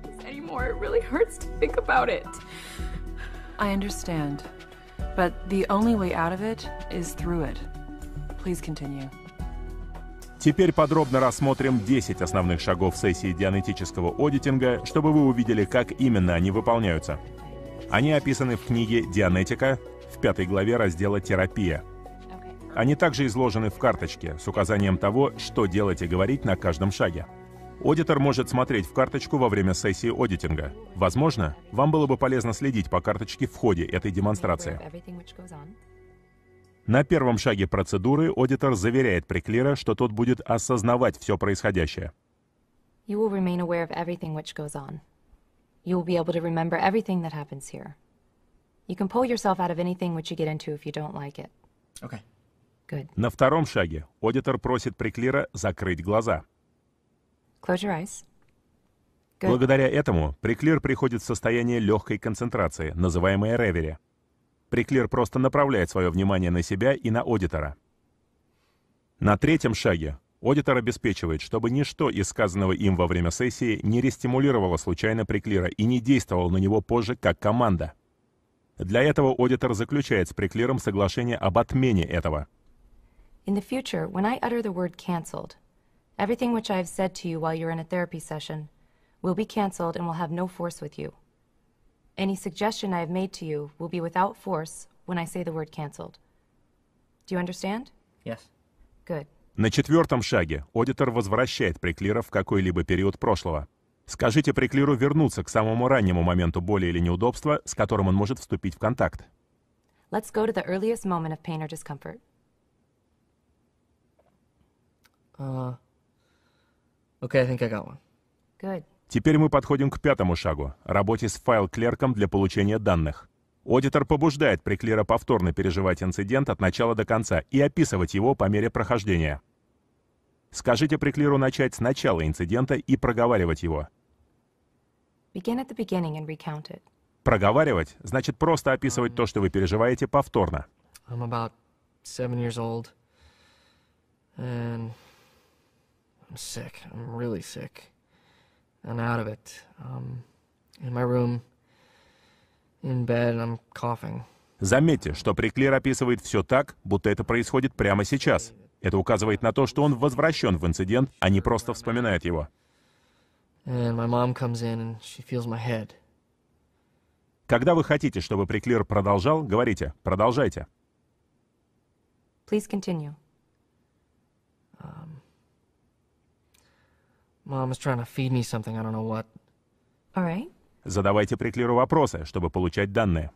I understand. But the only way out of it is through it. Please continue. Теперь подробно рассмотрим 10 основных шагов сессии дианетического аудитинга, чтобы вы увидели, как именно они выполняются. Они описаны в книге «Дианетика» в пятой главе раздела «Терапия». Они также изложены в карточке с указанием того, что делать и говорить на каждом шаге. Аудитор может смотреть в карточку во время сессии аудитинга. Возможно, вам было бы полезно следить по карточке в ходе этой демонстрации. На первом шаге процедуры аудитор заверяет приклира, что тот будет осознавать все происходящее. You will remain aware of everything which goes on. You will be able to remember everything that happens here. You can pull yourself out of anything which you get into if you don't like it. Okay. На втором шаге аудитор просит приклира закрыть глаза. Благодаря этому приклир приходит в состояние легкой концентрации, называемое ревери. Приклир просто направляет свое внимание на себя и на аудитора. На третьем шаге аудитор обеспечивает, чтобы ничто из сказанного им во время сессии не рестимулировало случайно приклира и не действовало на него позже как команда. Для этого аудитор заключает с приклиром соглашение об отмене этого. In the future, when I utter the word cancelled, everything which I have said to you while you're in a therapy session will be cancelled and will have no force with you. Any suggestion I have made to you will be without force when I say the word cancelled. Do you understand? Yes. Good. На четвертом шаге аудитор возвращает приклира в какой-либо период прошлого. Скажите приклиру вернуться к самому раннему моменту боли или неудобства, с которым он может вступить в контакт. Let's go to the earliest moment of pain or discomfort. Uh. Okay, I think I got one. Good. Теперь мы подходим к пятому шагу — работе с файл-клерком для получения данных. Аудитор побуждает приклира повторно переживать инцидент от начала до конца и описывать его по мере прохождения. Скажите приклиру начать с начала инцидента и проговаривать его. Begin at the beginning and recount it. Проговаривать значит просто описывать то, что вы переживаете, повторно. I'm about seven years old. And I'm sick. I'm really sick. And out of it. Um, in my room, in bed, I'm coughing. Заметьте, что приклир описывает все так, будто это происходит прямо сейчас. Это указывает на то, что он возвращен в инцидент, а не просто вспоминает его. Когда вы хотите, чтобы приклир продолжал, говорите «продолжайте». Please continue. Mom is trying to feed me something, I don't know what. All right. Задавайте приклиру вопросы, чтобы получать данные.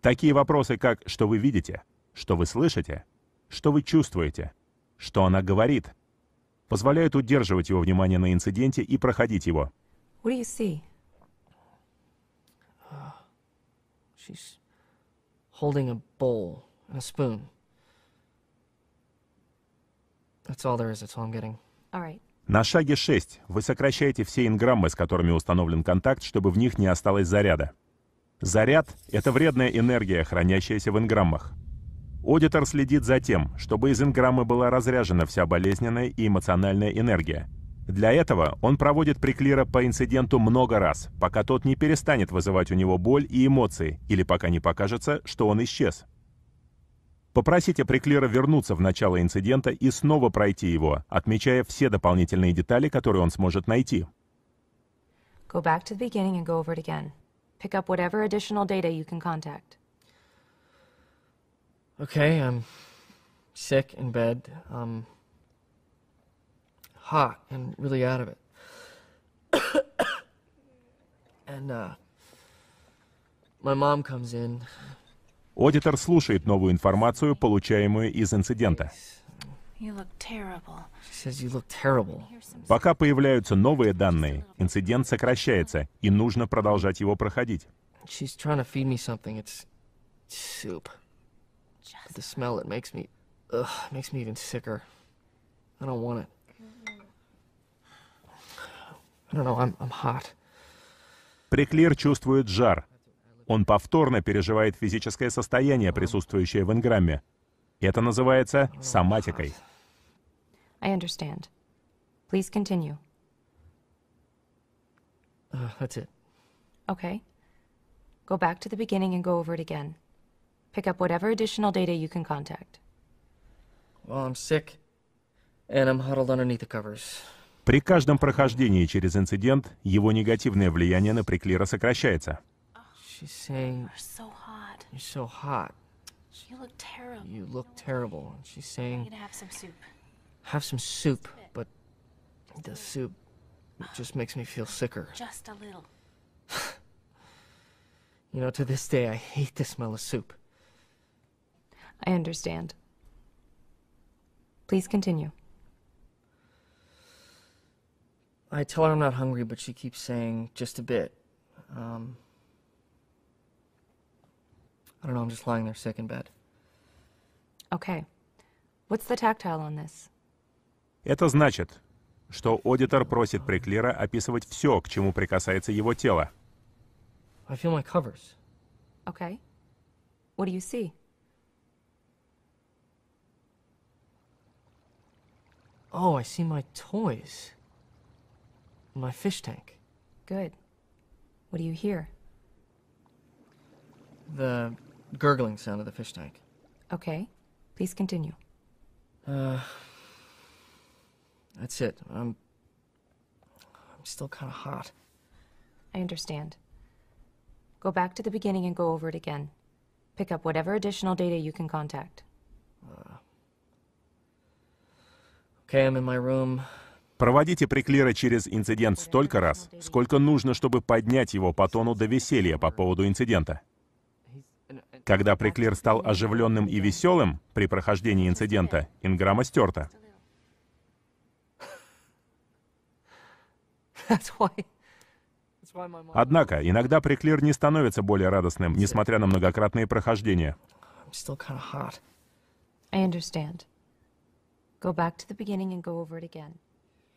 Такие вопросы, как «что вы видите?», «что вы слышите?», «что вы чувствуете?», «что она говорит?», позволяют удерживать его внимание на инциденте и проходить его. What do you see? She's holding a bowl and a spoon. That's all there is, that's all I'm getting. All right. На шаге 6 вы сокращаете все инграммы, с которыми установлен контакт, чтобы в них не осталось заряда. Заряд — это вредная энергия, хранящаяся в инграммах. Аудитор следит за тем, чтобы из инграммы была разряжена вся болезненная и эмоциональная энергия. Для этого он проводит приклира по инциденту много раз, пока тот не перестанет вызывать у него боль и эмоции, или пока не покажется, что он исчез. Попросите приклира вернуться в начало инцидента и снова пройти его, отмечая все дополнительные детали, которые он сможет найти. Go back to the beginning and go over it again. Pick up whatever additional data you can contact. Okay, I'm sick in bed. Um, hot and really out of it. and uh, my mom comes in. Аудитор слушает новую информацию, получаемую из инцидента. Пока появляются новые данные, инцидент сокращается, и нужно продолжать его проходить. The smell it makes me, ugh, it makes me even sicker. I don't want it. I don't know. I'm I'm hot. Приклир чувствует жар. Он повторно переживает физическое состояние, присутствующее в инграмме. Это называется соматикой. I understand. Please continue. Uh, that's it. Okay. Go back to the beginning and go over it again. Pick up whatever additional data you can contact. Well, I'm sick, and I'm huddled underneath the covers. При каждом прохождении через инцидент его негативное влияние на приклира сокращается. She's saying You're so hot. you're so hot. You look terrible. You look terrible. And she's You saying need to have some soup. have some soup, but the soup just makes me feel sicker. Just a little. You know, to this day, I hate the smell of soup. I understand. Please continue. I tell her I'm not hungry, but she keeps saying just a bit. Um, I don't know, I'm just lying there sick in bed. Okay. What's the tactile on this? Это значит, что аудитор просит приклира описывать все, к чему прикасается его тело. I feel my covers. Okay. What do you see? Oh, I see my toys. My fish tank. Good. What do you hear? The gurgling sound of the fish tank. Okay. Please continue. Uh, that's it. I'm. I'm still kind of hot. I understand. Go back to the beginning and go over it again. Pick up whatever additional data you can contact. Okay, I'm in my room. Проводите Приклира через инцидент столько раз, сколько нужно, чтобы поднять его по тону до веселья по поводу инцидента. Когда Приклир стал оживленным и веселым при прохождении инцидента, инграмма стерта. Однако, иногда Приклир не становится более радостным, несмотря на многократные прохождения.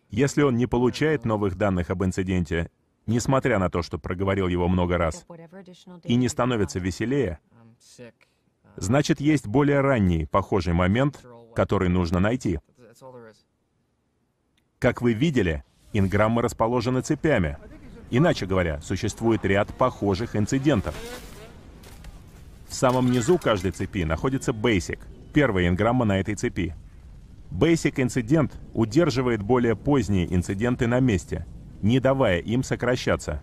Если он не получает новых данных об инциденте, несмотря на то, что проговорил его много раз, и не становится веселее. Значит, есть более ранний, похожий момент, который нужно найти. Как вы видели, инграммы расположены цепями. Иначе говоря, существует ряд похожих инцидентов. В самом низу каждой цепи находится Basic, первая инграмма на этой цепи. Basic инцидент удерживает более поздние инциденты на месте, не давая им сокращаться.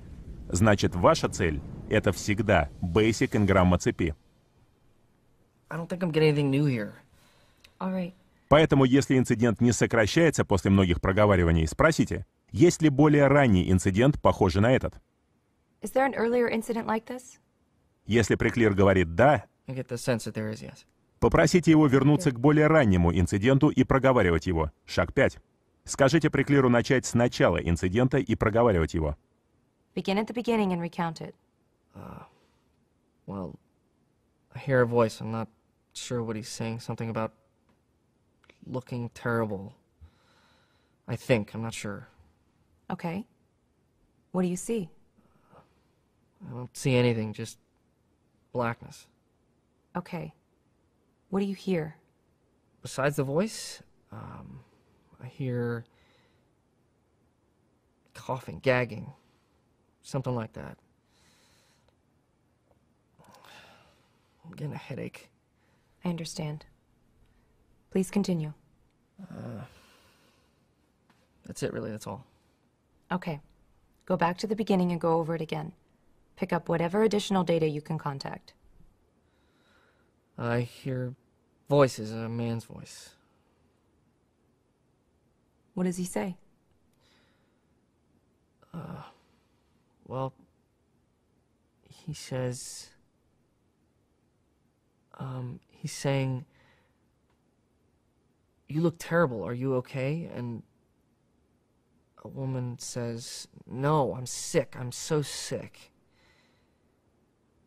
Значит, ваша цель — это всегда Basic инграмма цепи. I don't think I'm getting anything new here. All right. Поэтому, если инцидент не сокращается после многих проговариваний, спросите, есть ли более ранний инцидент, похожий на этот. Is there an earlier incident like this? Если приклир говорит «да», I get the sense that there is, yes. попросите его вернуться к более раннему инциденту и проговаривать его. Шаг 5. Скажите приклиру начать с начала инцидента и проговаривать его. Begin at the beginning and recount it. Well, I hear a voice. I'm not sure what he's saying. Something about looking terrible. I think. I'm not sure. Okay. What do you see? I don't see anything, just blackness. Okay. What do you hear? Besides the voice, um, I hear coughing, gagging, something like that. I'm getting a headache. I understand. Please continue. That's it, really. That's all. Okay. Go back to the beginning and go over it again. Pick up whatever additional data you can contact. I hear voices, a man's voice. What does he say? Well, he says. Um, he's saying, You look terrible. Are you okay? And a woman says, No, I'm sick. I'm so sick.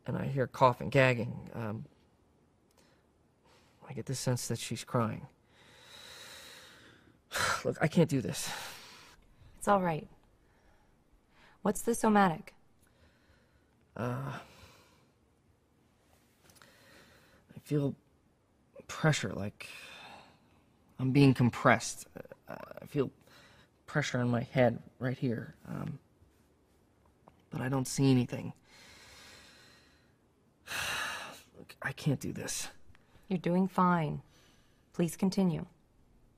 And I hear coughing, gagging. Um, I get the sense that she's crying. Look, I can't do this. It's all right. What's the somatic? I feel pressure, like I'm being compressed. Uh, I feel pressure on my head right here. Um, but I don't see anything. Look, I can't do this. You're doing fine. Please continue.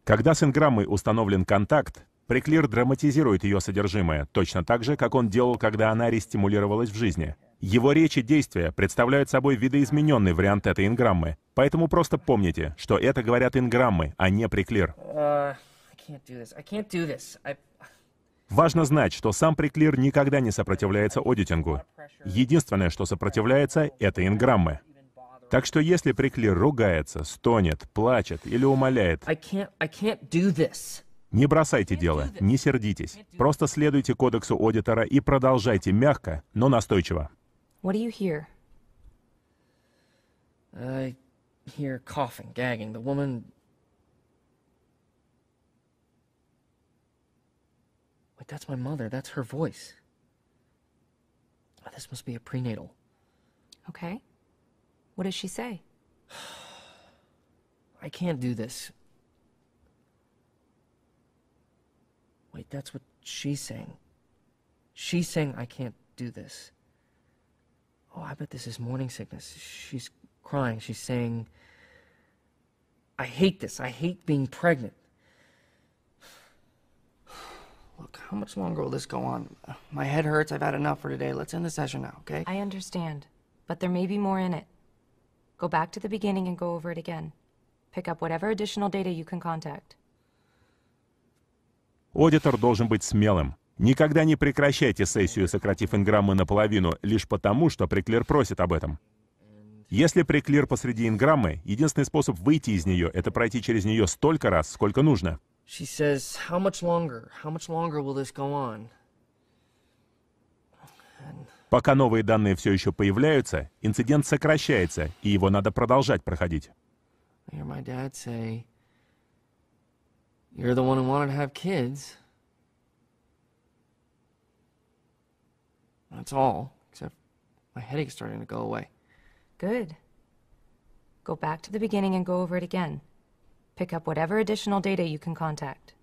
Когда с инграммой установлен контакт, приклир драматизирует ее содержимое, точно так же, как он делал, когда она рестимулировалась в жизни. Его речь и действия представляют собой видоизмененный вариант этой инграммы, поэтому просто помните, что это говорят инграммы, а не приклир. Uh, I. Важно знать, что сам приклир никогда не сопротивляется аудитингу. Единственное, что сопротивляется, это инграммы. Так что если приклир ругается, стонет, плачет или умоляет, I can't. I can't не бросайте дело, не сердитесь. Просто следуйте кодексу аудитора и продолжайте мягко, но настойчиво. What do you hear? I hear coughing, gagging. The woman. Wait, that's my mother. That's her voice. Oh, This must be a prenatal. Okay. What does she say? I can't do this. Wait, that's what she's saying. She's saying I can't do this. Oh, I bet this is morning sickness. She's crying. She's saying, I hate this. I hate being pregnant. Look, how much longer will this go on? My head hurts. I've had enough for today. Let's end the session now, okay? I understand, but there may be more in it. Go back to the beginning and go over it again. Pick up whatever additional data you can contact. Аудитор должен быть смелым. Никогда не прекращайте сессию, сократив инграммы наполовину, лишь потому, что Приклер просит об этом. Если Приклер посреди инграммы, единственный способ выйти из нее — это пройти через нее столько раз, сколько нужно. She says, How much longer? How much longer will this go on? Пока новые данные все еще появляются, инцидент сокращается, и его надо продолжать проходить. I hear my dad say, You're the one who wanted to have kids. That's all, except my headache's starting to go away. Good. Go back to the beginning and go over it again. Pick up whatever additional data you can contact.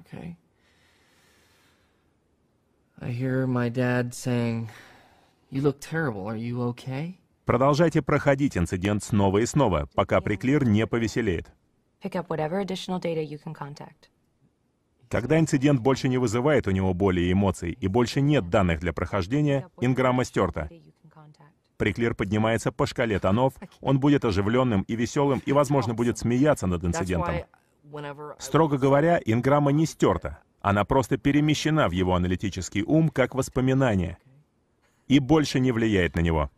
Okay. I hear my dad saying, You look terrible. Are you okay? Продолжайте проходить инцидент снова и снова, пока Приклир не повеселеет. Pick up whatever additional data you can contact. Когда инцидент больше не вызывает у него боли и эмоций, и больше нет данных для прохождения, инграмма стерта. Приклир поднимается по шкале тонов, он будет оживленным и веселым и, возможно, будет смеяться над инцидентом. Строго говоря, инграмма не стерта, она просто перемещена в его аналитический ум как воспоминание и больше не влияет на него.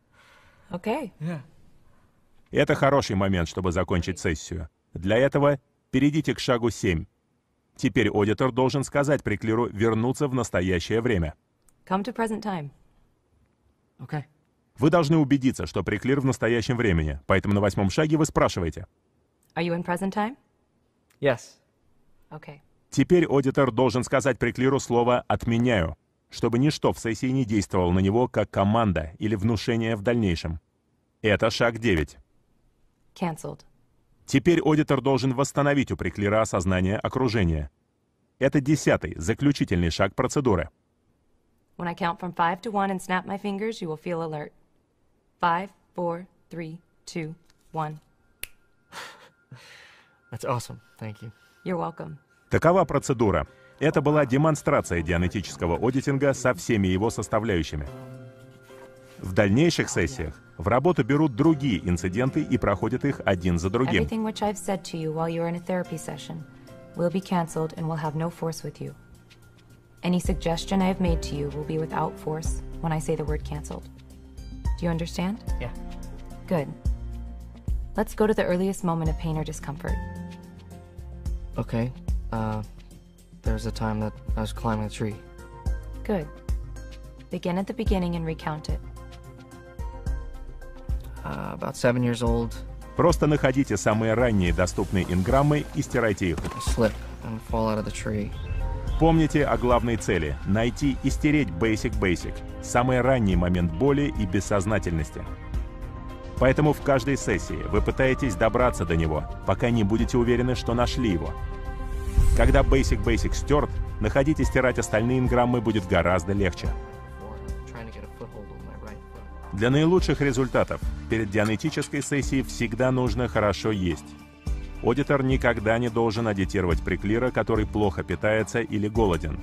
Okay. Это хороший момент, чтобы закончить сессию. Для этого перейдите к шагу 7. Теперь аудитор должен сказать Приклиру вернуться в настоящее время. Come to present time. Okay. Вы должны убедиться, что Приклир в настоящем времени, поэтому на восьмом шаге вы спрашиваете. Are you in present time? Yes. Okay. Теперь аудитор должен сказать Приклиру слово «отменяю», чтобы ничто в сессии не действовало на него как команда или внушение в дальнейшем. Это шаг 9. Cancelled. Теперь аудитор должен восстановить у Приклира осознание окружения. Это десятый, заключительный шаг процедуры. When I count from five to one and snap my fingers, you will feel alert. Five, four, three, two, one. That's awesome. Thank you. You're welcome. Такова процедура. Это была демонстрация дианетического аудитинга со всеми его составляющими. В дальнейших сессиях в работу берут другие инциденты и проходят их один за другим. Everything which I've said to you while you're in a therapy session will be cancelled and will have no force with you. Any suggestion I have made to you will be without force when I say the word cancelled. Do you understand? Yeah. Good. Let's go to the earliest moment of pain or discomfort. Okay. Uh, there was a time that I was climbing a tree. Good. Begin at the beginning and recount it. Uh, about seven years old. Просто находите самые ранние доступные инграммы и стирайте их. Slip and fall out of the tree. Помните о главной цели — найти и стереть Basic Basic, самый ранний момент боли и бессознательности. Поэтому в каждой сессии вы пытаетесь добраться до него, пока не будете уверены, что нашли его. Когда Basic Basic стерт, находить и стирать остальные инграммы будет гораздо легче. Для наилучших результатов перед дианетической сессией всегда нужно хорошо есть. Аудитор никогда не должен адитировать приклира, который плохо питается или голоден.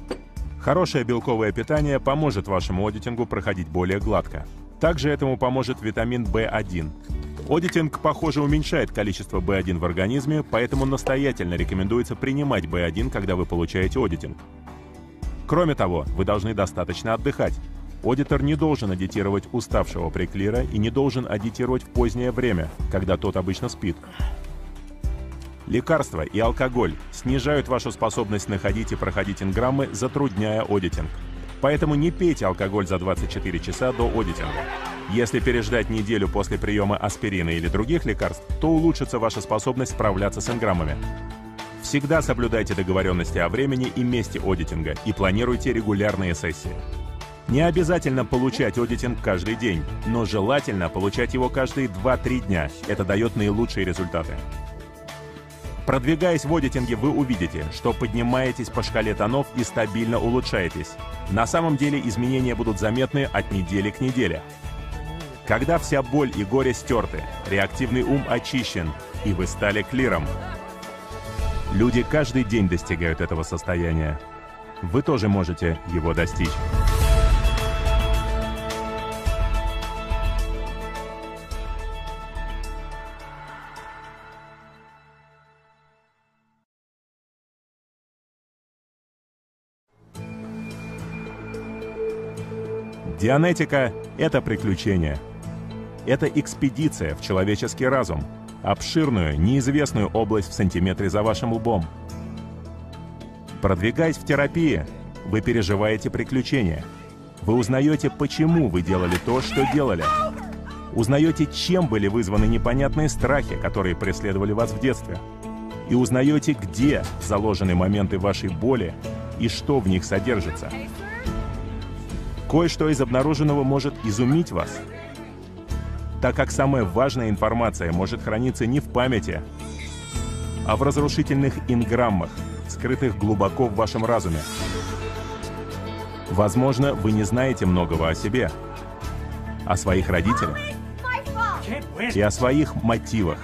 Хорошее белковое питание поможет вашему аудитингу проходить более гладко. Также этому поможет витамин В1. Аудитинг, похоже, уменьшает количество В1 в организме, поэтому настоятельно рекомендуется принимать В1, когда вы получаете аудитинг. Кроме того, вы должны достаточно отдыхать. Аудитор не должен адитировать уставшего приклира и не должен адитировать в позднее время, когда тот обычно спит. Лекарства и алкоголь снижают вашу способность находить и проходить инграммы, затрудняя аудитинг. Поэтому не пейте алкоголь за 24 часа до аудитинга. Если переждать неделю после приема аспирина или других лекарств, то улучшится ваша способность справляться с инграммами. Всегда соблюдайте договоренности о времени и месте аудитинга и планируйте регулярные сессии. Не обязательно получать аудитинг каждый день, но желательно получать его каждые 2-3 дня. Это дает наилучшие результаты. Продвигаясь в аудитинге, вы увидите, что поднимаетесь по шкале тонов и стабильно улучшаетесь. На самом деле изменения будут заметны от недели к неделе. Когда вся боль и горе стерты, реактивный ум очищен, и вы стали клиром. Люди каждый день достигают этого состояния. Вы тоже можете его достичь. Дианетика — это приключение. Это экспедиция в человеческий разум, обширную, неизвестную область в сантиметре за вашим лбом. Продвигаясь в терапии, вы переживаете приключения. Вы узнаете, почему вы делали то, что делали. Узнаете, чем были вызваны непонятные страхи, которые преследовали вас в детстве. И узнаете, где заложены моменты вашей боли и что в них содержится. Кое-что из обнаруженного может изумить вас, так как самая важная информация может храниться не в памяти, а в разрушительных инграммах, скрытых глубоко в вашем разуме. Возможно, вы не знаете многого о себе, о своих родителях и о своих мотивах.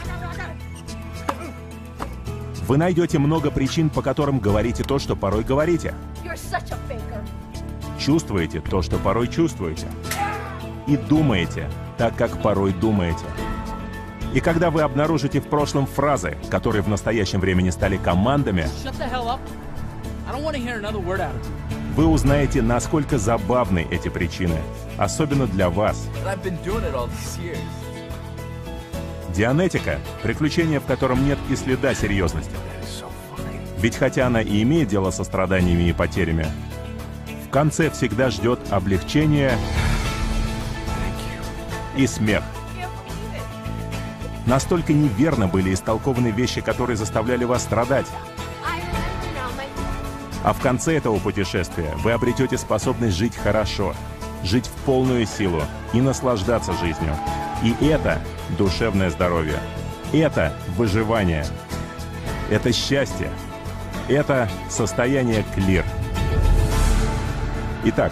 Вы найдете много причин, по которым говорите то, что порой говорите. Чувствуете то, что порой чувствуете. И думаете так, как порой думаете. И когда вы обнаружите в прошлом фразы, которые в настоящем времени стали командами, вы узнаете, насколько забавны эти причины, особенно для вас. Дианетика — приключение, в котором нет и следа серьезности. Ведь хотя она и имеет дело со страданиями и потерями, конце всегда ждет облегчение и смех. Настолько неверно были истолкованы вещи, которые заставляли вас страдать. А в конце этого путешествия вы обретете способность жить хорошо, жить в полную силу и наслаждаться жизнью. И это душевное здоровье. Это выживание. Это счастье. Это состояние клир. Итак,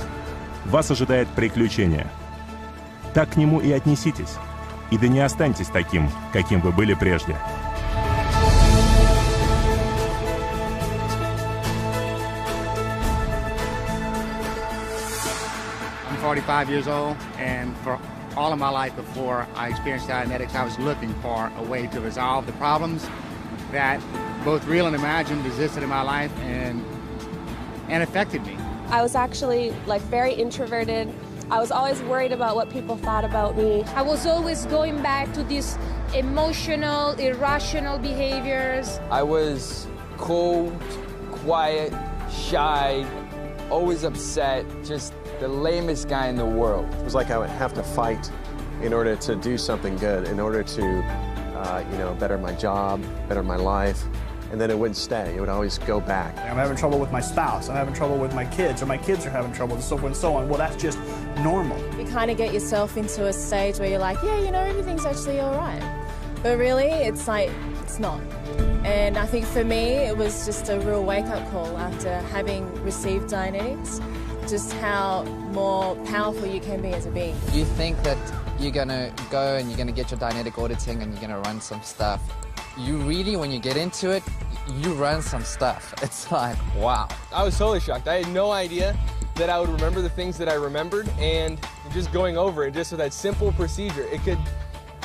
вас ожидает приключение. Так к нему и отнеситесь. И да не останьтесь таким, каким вы были прежде. I'm 45 years old, and for all of my life before I experienced Dianetics, I was looking for a way to resolve the problems that both real and imagined existed in my life and and affected me. I was actually like very introverted. I was always worried about what people thought about me. I was always going back to these emotional, irrational behaviors. I was cold, quiet, shy, always upset, just the lamest guy in the world. It was like I would have to fight in order to do something good, in order to, uh, you know, better my job, better my life and then it wouldn't stay. It would always go back. I'm having trouble with my spouse. I'm having trouble with my kids, or my kids are having trouble, and so forth and so on. Well, that's just normal. You kind of get yourself into a stage where you're like, yeah, you know, everything's actually all right. But really, it's like, it's not. And I think for me, it was just a real wake up call after having received Dianetics, just how more powerful you can be as a being. You think that you're gonna go and you're gonna get your Dianetic auditing and you're gonna run some stuff. You really, when you get into it, you run some stuff. It's like, wow. I was totally shocked. I had no idea that I would remember the things that I remembered and just going over it, just with that simple procedure, it could,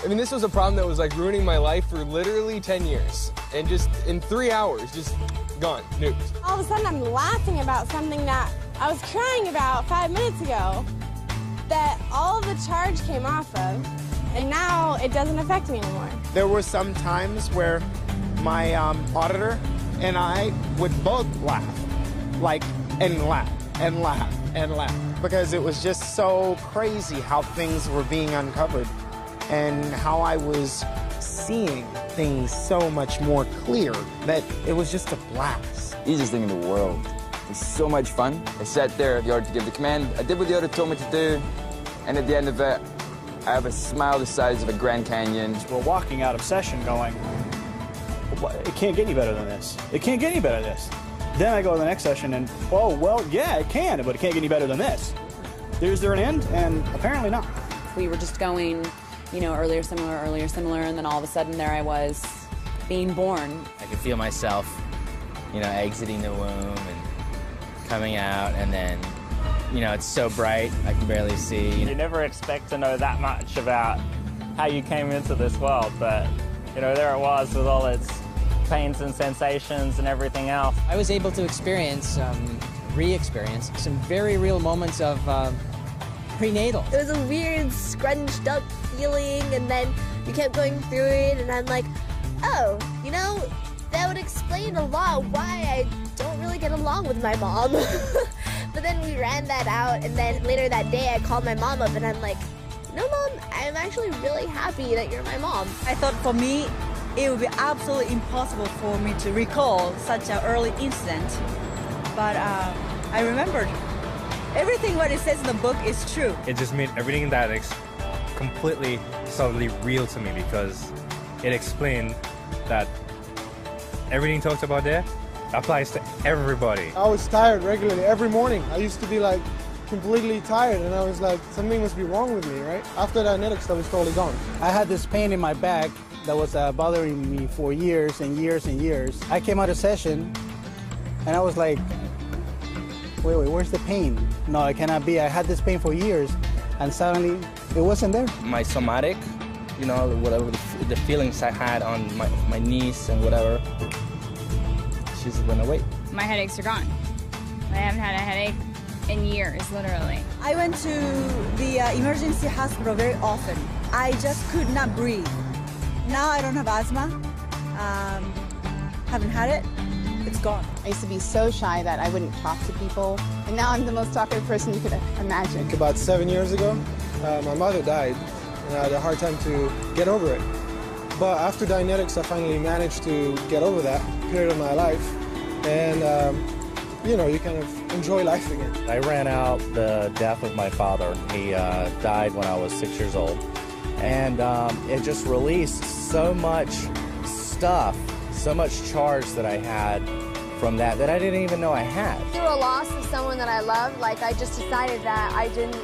I mean, this was a problem that was like ruining my life for literally 10 years. And just in three hours, just gone, nuked. All of a sudden I'm laughing about something that I was crying about five minutes ago that all of the charge came off of, and now it doesn't affect me anymore. There were some times where my um, auditor and I would both laugh, like, and laugh, and laugh, and laugh, because it was just so crazy how things were being uncovered and how I was seeing things so much more clear that it was just a blast. Easiest thing in the world. It's so much fun. I sat there, the order to give the command. I did what the order told me to do, and at the end of it, I have a smile the size of a Grand Canyon. We're walking out of session going, it can't get any better than this. It can't get any better than this. Then I go to the next session and, oh, well, yeah, it can, but it can't get any better than this. Is there an end? And apparently not. We were just going, you know, earlier, similar, earlier, similar, and then all of a sudden there I was being born. I could feel myself, you know, exiting the womb and coming out, and then, you know, it's so bright, I can barely see. You never expect to know that much about how you came into this world, but, you know, there it was with all its pains and sensations and everything else. I was able to experience, um, re-experience, some very real moments of um, prenatal. It was a weird, scrunched up feeling, and then we kept going through it, and I'm like, oh, you know, that would explain a lot why I don't really get along with my mom. but then we ran that out, and then later that day I called my mom up, and I'm like, no, mom, I'm actually really happy that you're my mom. I thought for me, it would be absolutely impossible for me to recall such an early incident. But uh, I remembered. Everything what it says in the book is true. It just made everything that Dianetics completely, solidly real to me because it explained that everything talked about there applies to everybody. I was tired regularly every morning. I used to be like completely tired and I was like, something must be wrong with me, right? After Dianetics, that was totally gone. I had this pain in my back that was uh, bothering me for years and years and years. I came out of session and I was like, wait, wait, where's the pain? No, it cannot be. I had this pain for years and suddenly it wasn't there. My somatic, you know, whatever the, the feelings I had on my, my knees and whatever, she just went away. My headaches are gone. I haven't had a headache in years, literally. I went to the uh, emergency hospital very often. I just could not breathe. Now I don't have asthma. Um, haven't had it. It's gone. I used to be so shy that I wouldn't talk to people, and now I'm the most talkative person you could imagine. Like about seven years ago, uh, my mother died, and I had a hard time to get over it. But after Dianetics, I finally managed to get over that period of my life, and um, you know, you kind of enjoy life again. I ran out the death of my father. He uh, died when I was six years old, and um, it just released so much stuff, so much charge that I had from that that I didn't even know I had. Through a loss of someone that I loved, like I just decided that I didn't,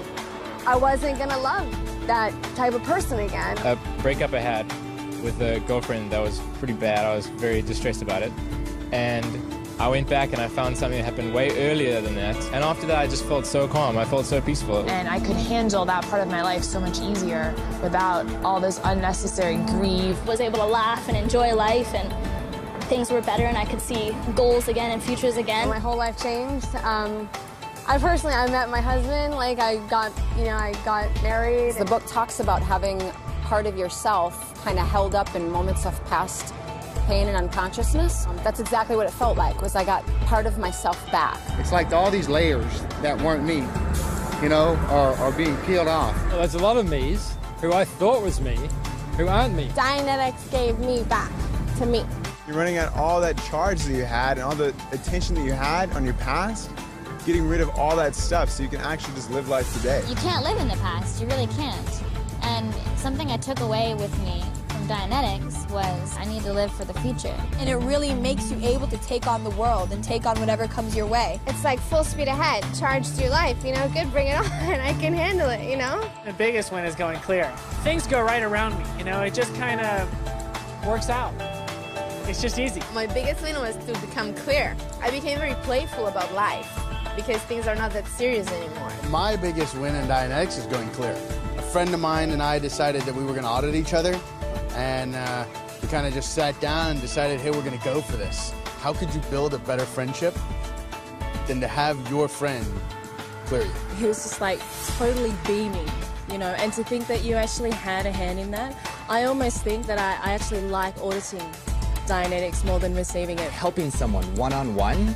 I wasn't gonna love that type of person again. A breakup I had with a girlfriend that was pretty bad. I was very distressed about it. And I went back and I found something that happened way earlier than that. And after that, I just felt so calm. I felt so peaceful. And I could handle that part of my life so much easier without all this unnecessary grief. Was able to laugh and enjoy life and things were better and I could see goals again and futures again. My whole life changed. Um, I personally, I met my husband, like I got, you know, I got married. The book talks about having part of yourself kind of held up in moments of past pain and unconsciousness. Um, that's exactly what it felt like, was I got part of myself back. It's like all these layers that weren't me, you know, are, are being peeled off. Well, there's a lot of me's who I thought was me, who aren't me. Dianetics gave me back to me. You're running out all that charge that you had and all the attention that you had on your past, getting rid of all that stuff so you can actually just live life today. You can't live in the past, you really can't. And something I took away with me from Dianetics was I need to live for the future. And it really makes you able to take on the world and take on whatever comes your way. It's like full speed ahead, charge through life, you know, good, bring it on, I can handle it, you know? The biggest win is going clear. Things go right around me, you know, it just kind of works out. It's just easy. My biggest win was to become clear. I became very playful about life because things are not that serious anymore. My biggest win in Dianetics is going clear. A friend of mine and I decided that we were going to audit each other, and uh, we kind of just sat down and decided, hey, we're going to go for this. How could you build a better friendship than to have your friend clear you? He was just like totally beaming, you know, and to think that you actually had a hand in that, I almost think that I, I actually like auditing Dianetics more than receiving it. Helping someone one-on-one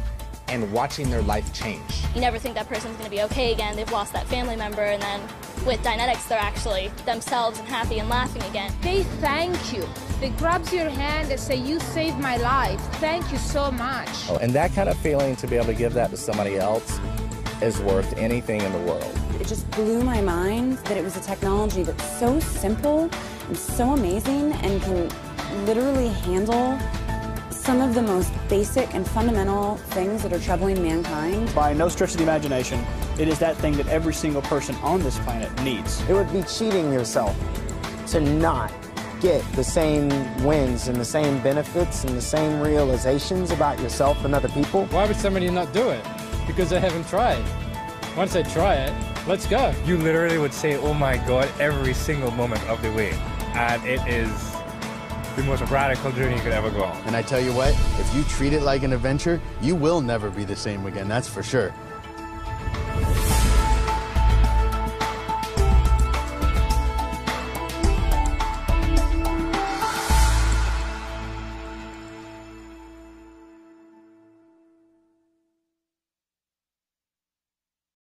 and watching their life change. You never think that person's going to be okay again. They've lost that family member, and then with Dynetics, they're actually themselves and happy and laughing again. They thank you They grabs your hand and say, "You saved my life. Thank you so much." Oh, and that kind of feeling to be able to give that to somebody else is worth anything in the world. It just blew my mind that it was a technology that's so simple and so amazing and can literally handle some of the most basic and fundamental things that are troubling mankind. By no stretch of the imagination, it is that thing that every single person on this planet needs. It would be cheating yourself to not get the same wins and the same benefits and the same realizations about yourself and other people. Why would somebody not do it? Because they haven't tried. Once they try it, let's go. You literally would say, oh my God, every single moment of the way. And it is the most radical journey you could ever go on. And I tell you what, if you treat it like an adventure, you will never be the same again, that's for sure.